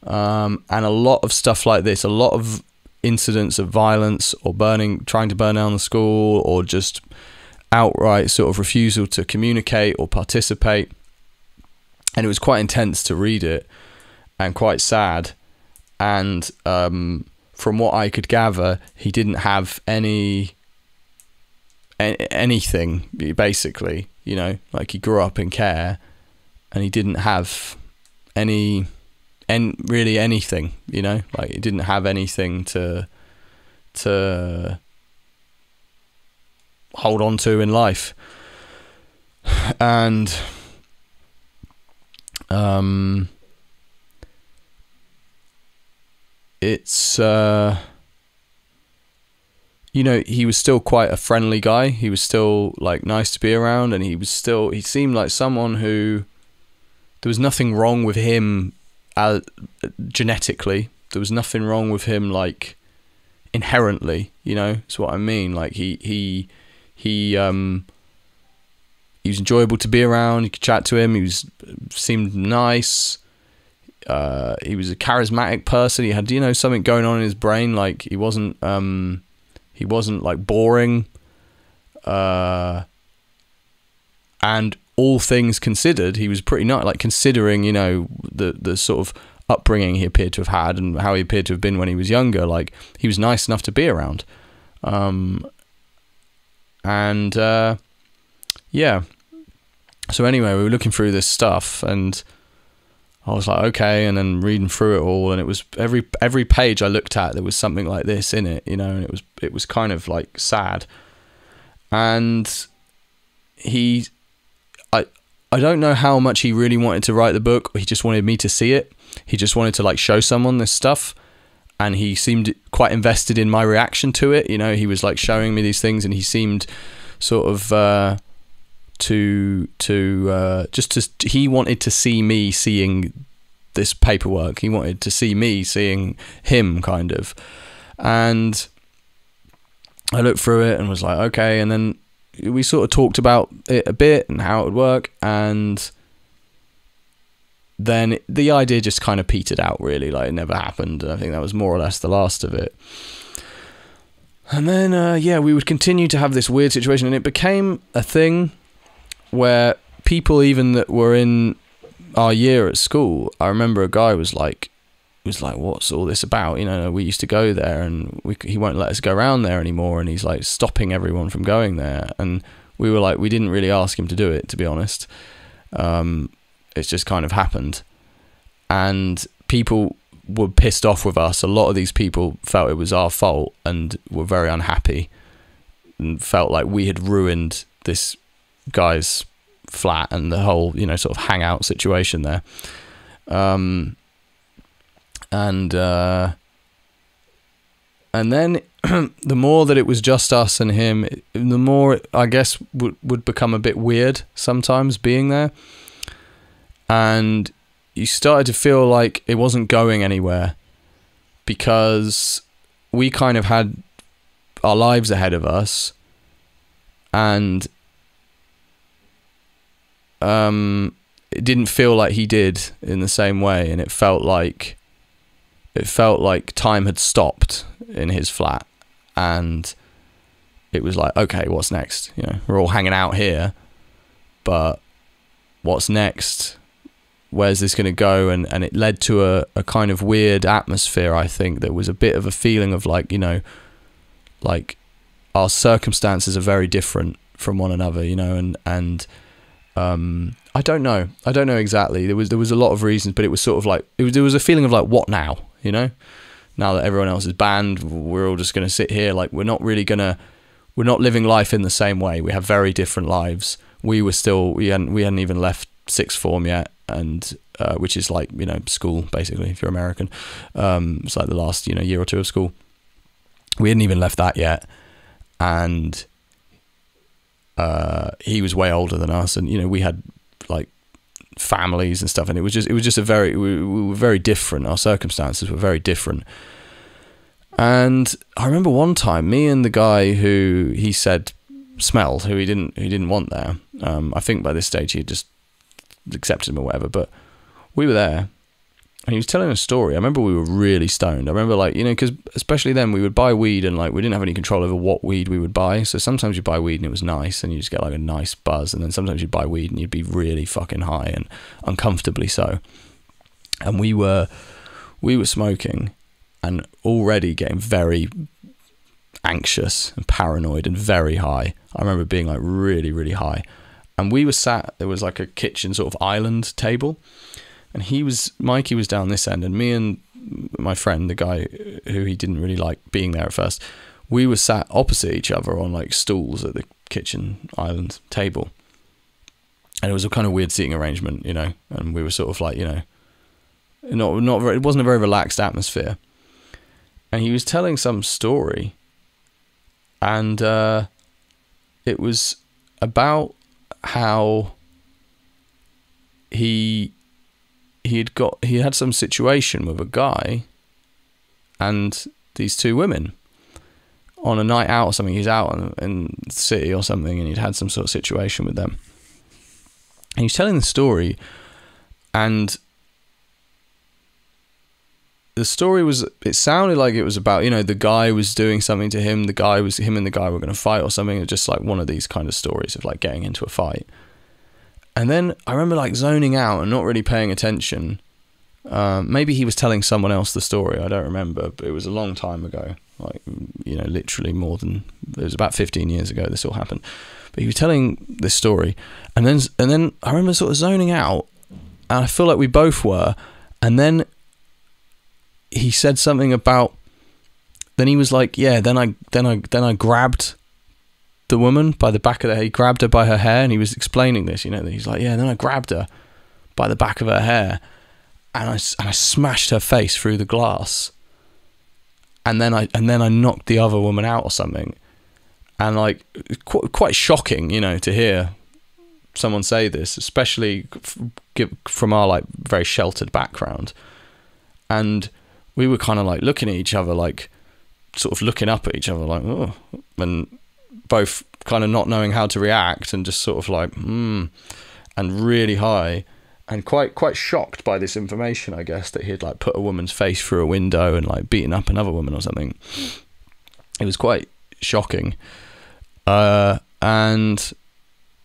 Um, and a lot of stuff like this a lot of incidents of violence or burning, trying to burn down the school, or just outright sort of refusal to communicate or participate. And it was quite intense to read it and quite sad. And um, from what I could gather, he didn't have any anything basically. You know, like he grew up in care, and he didn't have any, and really anything. You know, like he didn't have anything to to hold on to in life, and um, it's uh you know, he was still quite a friendly guy. He was still like nice to be around, and he was still he seemed like someone who there was nothing wrong with him uh, genetically. There was nothing wrong with him like inherently. You know, that's what I mean. Like he he he um he was enjoyable to be around. You could chat to him. He was seemed nice. Uh, he was a charismatic person. He had you know something going on in his brain. Like he wasn't um he wasn't like boring. Uh, and all things considered, he was pretty nice. Like considering, you know, the the sort of upbringing he appeared to have had and how he appeared to have been when he was younger. Like he was nice enough to be around. Um, and uh, yeah. So anyway, we were looking through this stuff and I was like, okay, and then reading through it all, and it was every every page I looked at, there was something like this in it, you know, and it was it was kind of like sad. And he, I don't know how much he really wanted to write the book. He just wanted me to see it. He just wanted to like show someone this stuff, and he seemed quite invested in my reaction to it. You know, he was like showing me these things, and he seemed sort of. Uh, to to uh, just to he wanted to see me seeing this paperwork. He wanted to see me seeing him, kind of, and I looked through it and was like, okay. And then we sort of talked about it a bit and how it would work, and then the idea just kind of petered out. Really, like it never happened. and I think that was more or less the last of it. And then, uh, yeah, we would continue to have this weird situation, and it became a thing where people even that were in our year at school, I remember a guy was like, was like, "What's all this about?" You know, we used to go there, and we, he won't let us go around there anymore, and he's like stopping everyone from going there. And we were like, we didn't really ask him to do it, to be honest. Um, it's just kind of happened, and people were pissed off with us. A lot of these people felt it was our fault and were very unhappy, and felt like we had ruined this guy's flat and the whole you know sort of hangout situation there um and uh and then [clears throat] the more that it was just us and him the more i guess would would become a bit weird sometimes being there. And you started to feel like it wasn't going anywhere because we kind of had our lives ahead of us. And um, it didn't feel like he did in the same way, and it felt like it felt like time had stopped in his flat, and it was like, okay, what's next? You know, we're all hanging out here, but what's next? Where's this going to go? And and it led to a, a kind of weird atmosphere. I think that was a bit of a feeling of like you know, like our circumstances are very different from one another. You know, and and um, I don't know. I don't know exactly. There was there was a lot of reasons, but it was sort of like it was there was a feeling of like what now, you know? Now that everyone else is banned, we're all just going to sit here like we're not really going to we're not living life in the same way. We have very different lives. We were still we hadn't we hadn't even left sixth form yet and uh, which is like, you know, school basically if you're American. Um, it's like the last, you know, year or two of school. We hadn't even left that yet. And uh, he was way older than us, and you know we had like families and stuff, and it was just it was just a very we, we were very different. Our circumstances were very different. And I remember one time, me and the guy who he said smelled, who he didn't he didn't want there. Um, I think by this stage he had just accepted him or whatever. But we were there, and he was telling a story. I remember we were really stoned. I remember like you know because especially then we would buy weed and like we didn't have any control over what weed we would buy. So sometimes you buy weed and it was nice and you just get like a nice buzz, and then sometimes you'd buy weed and you'd be really fucking high and uncomfortably so. And we were we were smoking and already getting very anxious and paranoid and very high. I remember being like really, really high. And we were sat, there was like a kitchen sort of island table. And he was, Mikey was down this end, and me and my friend, the guy who he didn't really like being there at first, we were sat opposite each other on like stools at the kitchen island table. And it was a kind of weird seating arrangement, you know, and we were sort of like, you know, not not it wasn't a very relaxed atmosphere. And he was telling some story, and uh, it was about how he he had got he had some situation with a guy and these two women on a night out or something. He's out in, the city or something, and he'd had some sort of situation with them. And he's telling the story, and the story was it sounded like it was about you know the guy was doing something to him the guy was him and the guy were going to fight or something just like one of these kind of stories of like getting into a fight and then i remember like zoning out and not really paying attention. Uh, maybe he was telling someone else the story i don't remember but it was a long time ago. Like you know literally more than it was about 15 years ago this all happened. But he was telling this story and then and then i remember sort of zoning out and i feel like we both were and then he said something about then he was like yeah then i then i then i grabbed the woman by the back of the hair he grabbed her by her hair and he was explaining this you know he's like yeah then i grabbed her by the back of her hair and i and i smashed her face through the glass. And then i and then i knocked the other woman out or something. And like quite, quite shocking you know to hear someone say this especially from our like very sheltered background. And we were kind of like looking at each other, like sort of looking up at each other, like oh, and both kind of not knowing how to react, and just sort of like hmm, and really high, and quite quite shocked by this information. I guess that he'd like put a woman's face through a window and like beaten up another woman or something. It was quite shocking, uh, and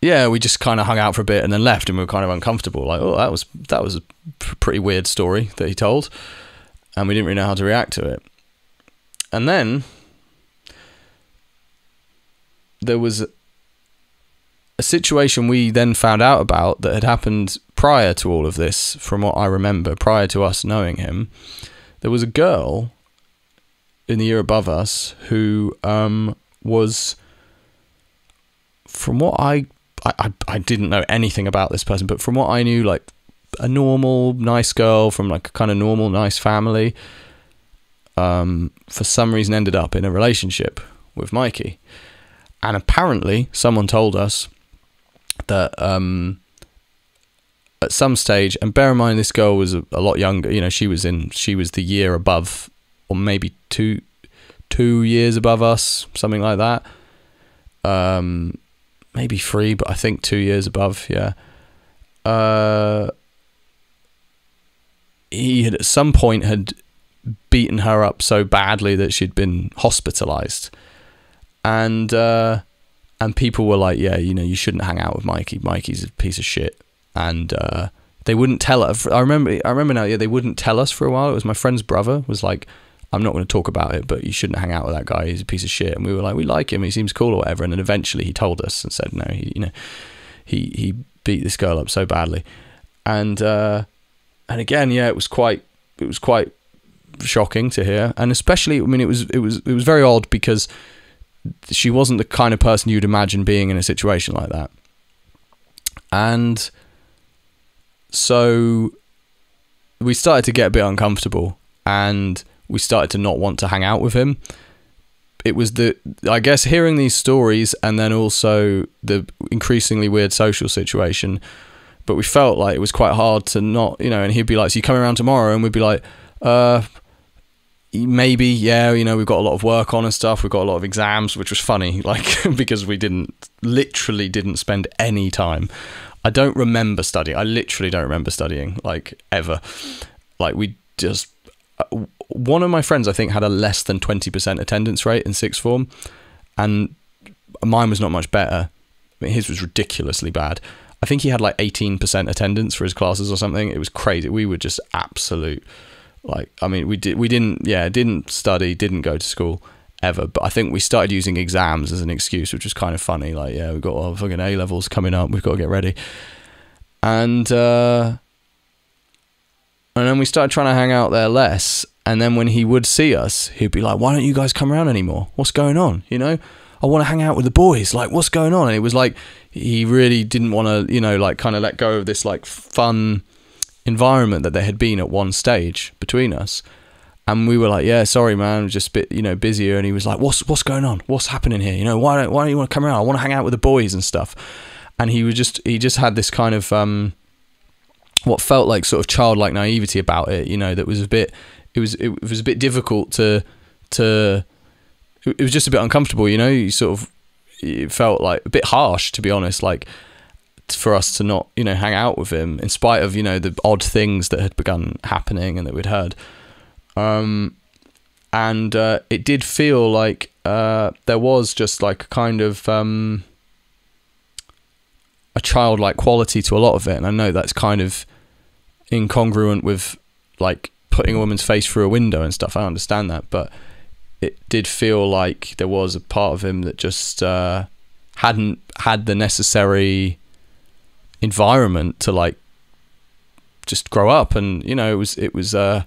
yeah, we just kind of hung out for a bit and then left, and we were kind of uncomfortable. Like, oh, that was that was a pretty weird story that he told and we didn't really know how to react to it. And then there was a situation we then found out about that had happened prior to all of this, from what I remember, prior to us knowing him. There was a girl in the year above us who um, was, from what I, I, I didn't know anything about this person, but from what I knew, like a normal, nice girl from like a kind of normal, nice family. Um, for some reason, ended up in a relationship with Mikey, and apparently, someone told us that um, at some stage, and bear in mind, this girl was a, a lot younger. You know, she was in, she was the year above, or maybe two, two years above us, something like that. Um, maybe three, but I think two years above. Yeah. Uh, he had at some point had beaten her up so badly that she'd been hospitalized and uh, and people were like yeah you know you shouldn't hang out with mikey. Mikey's a piece of shit. And uh, they wouldn't tell us. I remember i remember now yeah they wouldn't tell us for a while. It was my friend's brother was like i'm not going to talk about it but you shouldn't hang out with that guy. He's a piece of shit. And we were like we like him. He seems cool or whatever. And then eventually he told us and said no he you know he he beat this girl up so badly. And uh, and again, yeah, it was quite it was quite shocking to hear, and especially, I mean, it was it was it was very odd because she wasn't the kind of person you'd imagine being in a situation like that, and so we started to get a bit uncomfortable, and we started to not want to hang out with him. It was the I guess hearing these stories and then also the increasingly weird social situation but we felt like it was quite hard to not, you know, and he'd be like, so you coming around tomorrow? And we'd be like, uh, maybe, yeah, you know, we've got a lot of work on and stuff. We've got a lot of exams, which was funny, [laughs] like, because we didn't, literally didn't spend any time. I don't remember studying. I literally don't remember studying, like, ever. Like, we just, uh, one of my friends, I think, had a less than 20% attendance rate in sixth form, and mine was not much better. I mean, his was ridiculously bad. I think he had like 18% attendance for his classes or something. It was crazy. We were just absolute like I mean we did we didn't yeah, didn't study, didn't go to school ever. But I think we started using exams as an excuse, which was kind of funny. Like, yeah, we've got our fucking A levels coming up. We've got to get ready. And uh, and then we started trying to hang out there less. And then when he would see us, he'd be like, "Why don't you guys come around anymore? What's going on? You know, I want to hang out with the boys. Like, what's going on?" And it was like he really didn't want to, you know, like kind of let go of this like fun environment that there had been at one stage between us. And we were like, "Yeah, sorry, man, just a bit, you know, busier." And he was like, "What's what's going on? What's happening here? You know, why don't why don't you want to come around? I want to hang out with the boys and stuff." And he was just he just had this kind of um, what felt like sort of childlike naivety about it, you know, that was a bit it was it was a bit difficult to to it was just a bit uncomfortable, you know. You sort of it felt like a bit harsh, to be honest, like for us to not you know hang out with him in spite of you know the odd things that had begun happening and that we'd heard. Um, and uh, it did feel like uh, there was just like a kind of um, a childlike quality to a lot of it, and I know that's kind of incongruent with like putting a woman's face through a window and stuff. I understand that, but it did feel like there was a part of him that just uh, hadn't had the necessary environment to like just grow up, and you know, it was it was uh,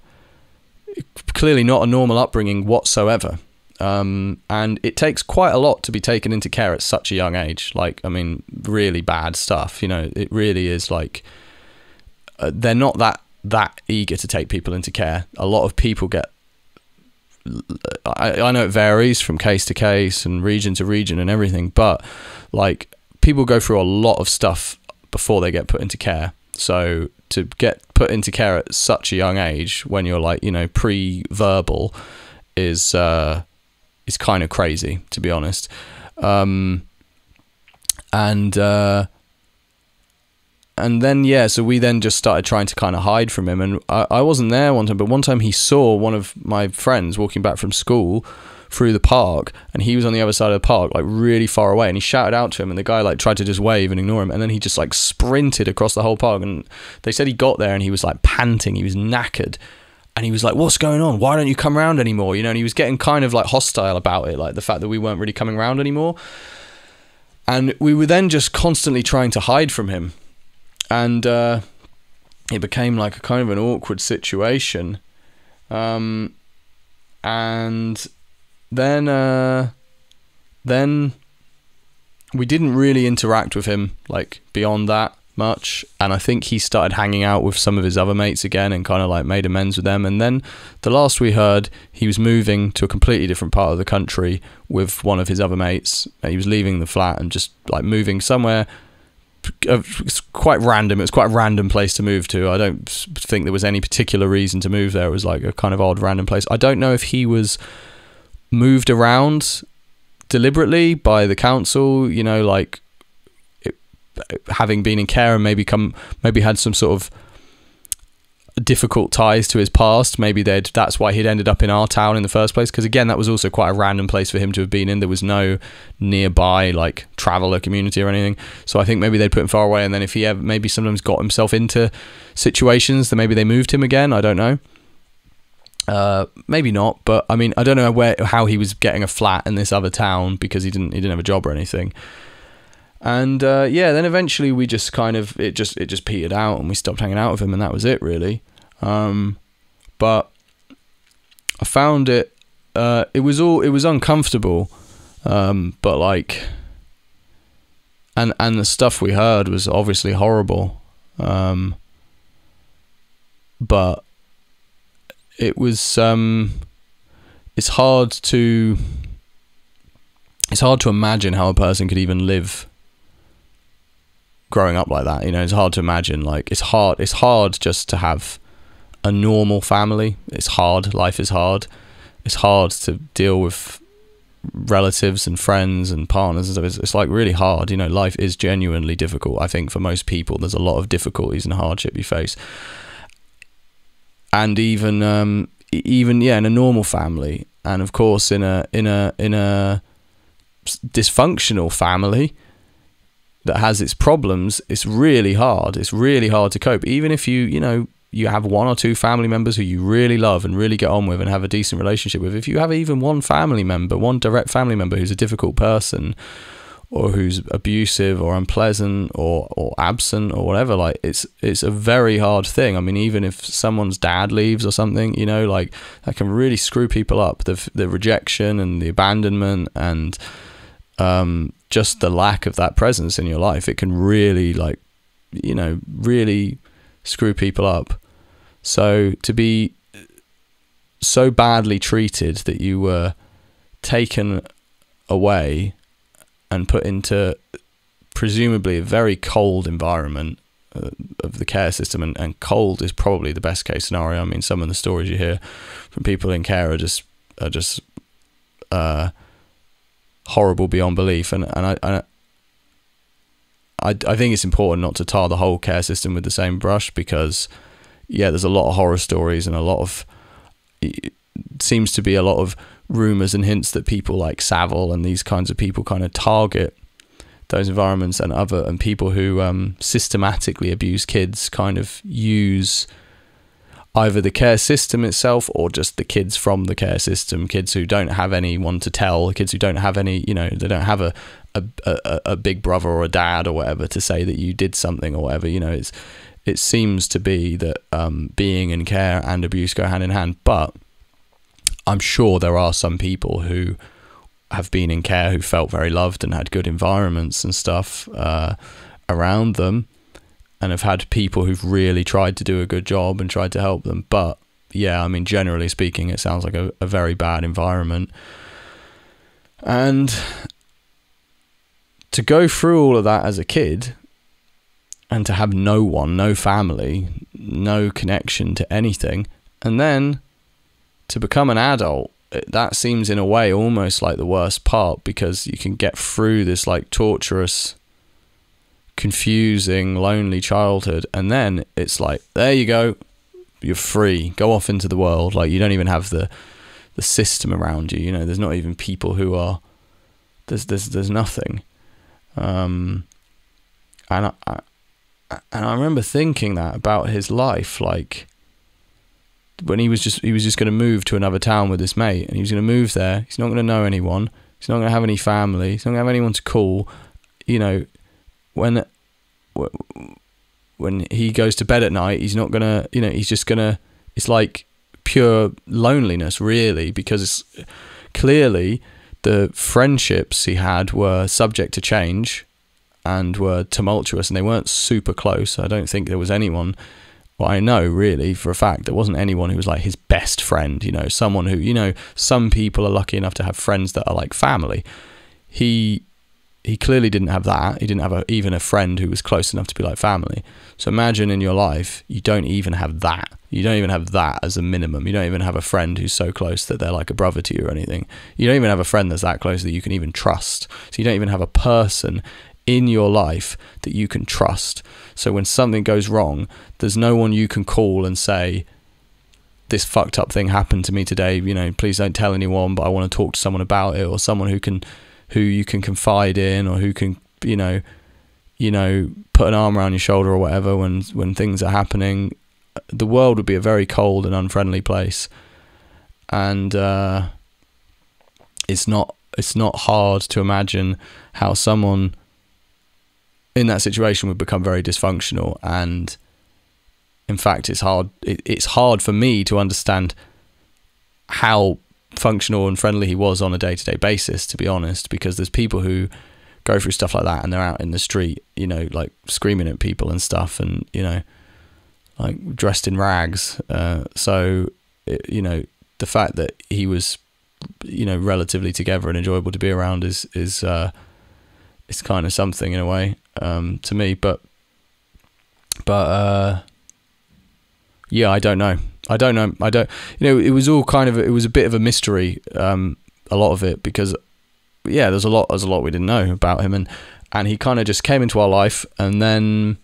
clearly not a normal upbringing whatsoever. Um, and it takes quite a lot to be taken into care at such a young age. Like, I mean, really bad stuff. You know, it really is like uh, they're not that that eager to take people into care. A lot of people get. I, I know it varies from case to case and region to region and everything, but like people go through a lot of stuff before they get put into care. So to get put into care at such a young age, when you're like you know pre-verbal, is uh, is kind of crazy to be honest. Um, and uh, and then yeah, so we then just started trying to kind of hide from him, and I, I wasn't there one time, but one time he saw one of my friends walking back from school through the park and he was on the other side of the park like really far away and he shouted out to him and the guy like tried to just wave and ignore him and then he just like sprinted across the whole park and they said he got there and he was like panting he was knackered and he was like what's going on? Why don't you come around anymore? You know and he was getting kind of like hostile about it like the fact that we weren't really coming around anymore and we were then just constantly trying to hide from him and uh, it became like a kind of an awkward situation um, and then uh, then we didn't really interact with him like beyond that much and i think he started hanging out with some of his other mates again and kind of like made amends with them and then the last we heard he was moving to a completely different part of the country with one of his other mates he was leaving the flat and just like moving somewhere uh, it's quite random. It was quite a random place to move to. I don't think there was any particular reason to move there. It was like a kind of odd random place. I don't know if he was moved around deliberately by the council, you know, like it, having been in care and maybe come maybe had some sort of difficult ties to his past. Maybe they'd that's why he'd ended up in our town in the first place. Because again, that was also quite a random place for him to have been in. There was no nearby like traveler community or anything. So I think maybe they'd put him far away, and then if he ever maybe sometimes got himself into situations, then maybe they moved him again. I don't know. Uh, maybe not, but I mean, I don't know where how he was getting a flat in this other town because he didn't he didn't have a job or anything. And uh, yeah, then eventually we just kind of it just it just petered out and we stopped hanging out with him and that was it really. Um, but I found it uh, it was all it was uncomfortable, um, but like and and the stuff we heard was obviously horrible. Um, but it was um, it's hard to it's hard to imagine how a person could even live growing up like that you know? It's hard to imagine like it's hard it's hard just to have a normal family. It's hard. Life is hard. It's hard to deal with relatives and friends and partners and stuff. It's, it's like really hard you know? Life is genuinely difficult. I think for most people there's a lot of difficulties and hardship you face and even um, even yeah in a normal family and of course in a in a in a dysfunctional family that has its problems it's really hard it's really hard to cope. Even if you you know you have one or two family members who you really love and really get on with and have a decent relationship with, if you have even one family member, one direct family member who's a difficult person or who's abusive or unpleasant or, or absent or whatever, like it's it's a very hard thing. I mean, even if someone's dad leaves or something, you know, like that can really screw people up. The the rejection and the abandonment and um, just the lack of that presence in your life, it can really like, you know, really screw people up. So to be so badly treated that you were taken away and put into presumably a very cold environment uh, of the care system and, and cold is probably the best case scenario. I mean, some of the stories you hear from people in care are just are just uh, horrible beyond belief, and and I, I I I think it's important not to tar the whole care system with the same brush because yeah, there's a lot of horror stories and a lot of seems to be a lot of rumors and hints that people like Savile and these kinds of people kind of target those environments and other and people who um, systematically abuse kids kind of use either the care system itself or just the kids from the care system kids who don't have anyone to tell kids who don't have any you know they don't have a a, a, a big brother or a dad or whatever to say that you did something or whatever you know it's it seems to be that um, being in care and abuse go hand in hand but I'm sure there are some people who have been in care who felt very loved and had good environments and stuff uh, around them and have had people who've really tried to do a good job and tried to help them. But yeah, I mean, generally speaking, it sounds like a, a very bad environment. And to go through all of that as a kid and to have no one, no family, no connection to anything, and then to become an adult, that seems in a way almost like the worst part because you can get through this like torturous, confusing, lonely childhood, and then it's like, there you go, you're free, go off into the world. Like you don't even have the the system around you. You know, there's not even people who are there's there's there's nothing. Um, and I, I and I remember thinking that about his life, like when he was just he was just going to move to another town with his mate, and he was going to move there. He's not going to know anyone. He's not going to have any family. He's not going to have anyone to call. You know, when when he goes to bed at night, he's not going to. You know, he's just going to. It's like pure loneliness, really, because clearly the friendships he had were subject to change and were tumultuous, and they weren't super close. I don't think there was anyone well, I know really for a fact there wasn't anyone who was like his best friend, you know, someone who, you know, some people are lucky enough to have friends that are like family. He he clearly didn't have that. He didn't have a, even a friend who was close enough to be like family. So imagine in your life, you don't even have that. You don't even have that as a minimum. You don't even have a friend who's so close that they're like a brother to you or anything. You don't even have a friend that's that close that you can even trust. So you don't even have a person in your life that you can trust. So when something goes wrong, there's no one you can call and say, this fucked up thing happened to me today. You know, please don't tell anyone, but I want to talk to someone about it, or someone who can, who you can confide in, or who can, you know, you know, put an arm around your shoulder or whatever when when things are happening. The world would be a very cold and unfriendly place, and uh, it's not it's not hard to imagine how someone in that situation would become very dysfunctional. And in fact it's hard it, it's hard for me to understand how functional and friendly he was on a day-to-day basis to be honest because there's people who go through stuff like that and they're out in the street you know like screaming at people and stuff and you know like dressed in rags. Uh, so it, you know the fact that he was you know relatively together and enjoyable to be around is is uh, it's kind of something in a way um, to me. But but uh, yeah, I don't know. I don't know. I don't. You know, it was all kind of. It was a bit of a mystery. Um, a lot of it because yeah, there's a lot. There's a lot we didn't know about him, and and he kind of just came into our life, and then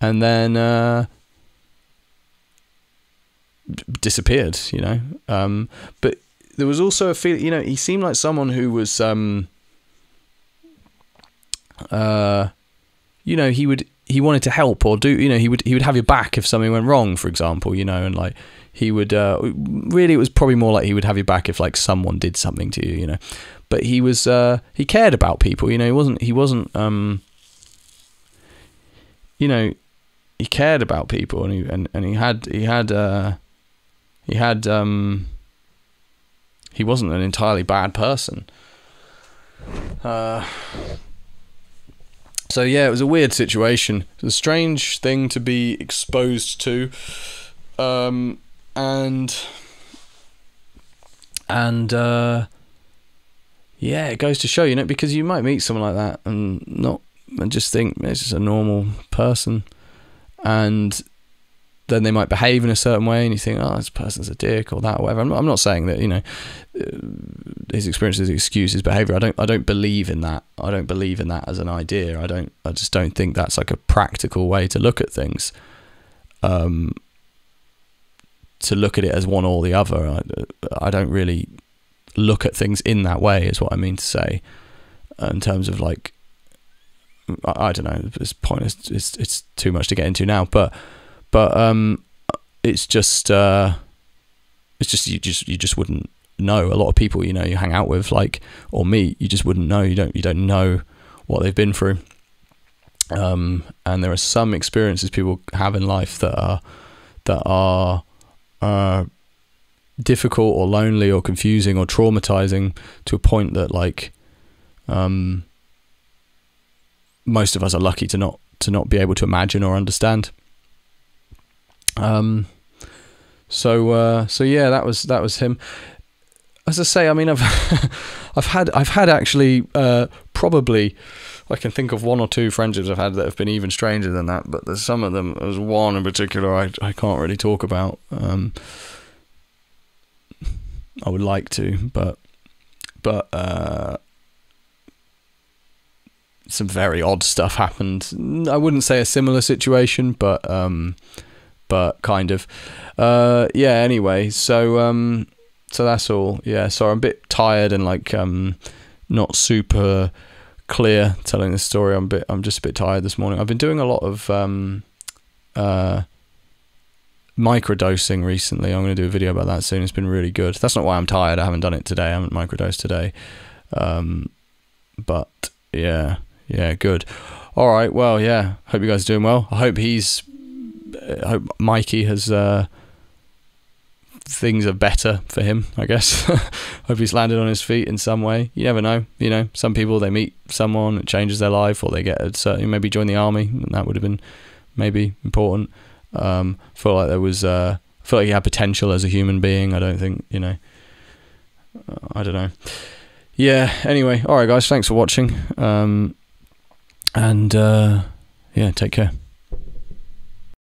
and then uh, disappeared. You know. Um, but there was also a feel. You know, he seemed like someone who was. Um, uh, you know, he would he wanted to help or do you know he would he would have your back if something went wrong for example you know and like he would uh, really it was probably more like he would have your back if like someone did something to you you know. But he was uh, he cared about people you know he wasn't he wasn't um you know he cared about people and he and, and he had he had uh he had um he wasn't an entirely bad person. Uh so yeah, it was a weird situation. It was a strange thing to be exposed to, um, and and uh, yeah, it goes to show, you know, because you might meet someone like that and not and just think it's just a normal person, and then they might behave in a certain way, and you think, oh, this person's a dick or that, or whatever. I'm not, I'm not saying that you know uh, his experiences excuse his behavior. I don't I don't believe in that. I don't believe in that as an idea. I don't. I just don't think that's like a practical way to look at things. Um, to look at it as one or the other. I, I don't really look at things in that way. Is what I mean to say, in terms of like. I, I don't know. This point is it's it's too much to get into now, but but um, it's just uh, it's just you just you just wouldn't know. A lot of people you know you hang out with like or meet, you just wouldn't know. You don't you don't know what they've been through. Um, and there are some experiences people have in life that are that are uh, difficult or lonely or confusing or traumatizing to a point that like um, most of us are lucky to not to not be able to imagine or understand. Um, so uh, so yeah, that was that was him. As I say, I mean, I've [laughs] I've had I've had actually uh, probably I can think of one or two friendships I've had that have been even stranger than that. But there's some of them. There's one in particular I I can't really talk about. Um, I would like to, but but uh, some very odd stuff happened. I wouldn't say a similar situation, but um, but kind of. Uh, yeah. Anyway, so um, so that's all. Yeah. So I'm a bit tired and like um, not super clear telling the story. I'm bit. I'm just a bit tired this morning. I've been doing a lot of um, uh, microdosing recently. I'm going to do a video about that soon. It's been really good. That's not why I'm tired. I haven't done it today. I haven't microdosed today. Um, but yeah, yeah, good. All right. Well, yeah. Hope you guys are doing well. I hope he's I hope Mikey has uh, things are better for him. I guess. [laughs] hope he's landed on his feet in some way. You never know. You know, some people they meet someone, it changes their life, or they get a certain maybe join the army, and that would have been maybe important. Um, feel like there was. Uh, feel like he had potential as a human being. I don't think you know. I don't know. Yeah. Anyway, all right, guys. Thanks for watching. Um, and uh, yeah, take care.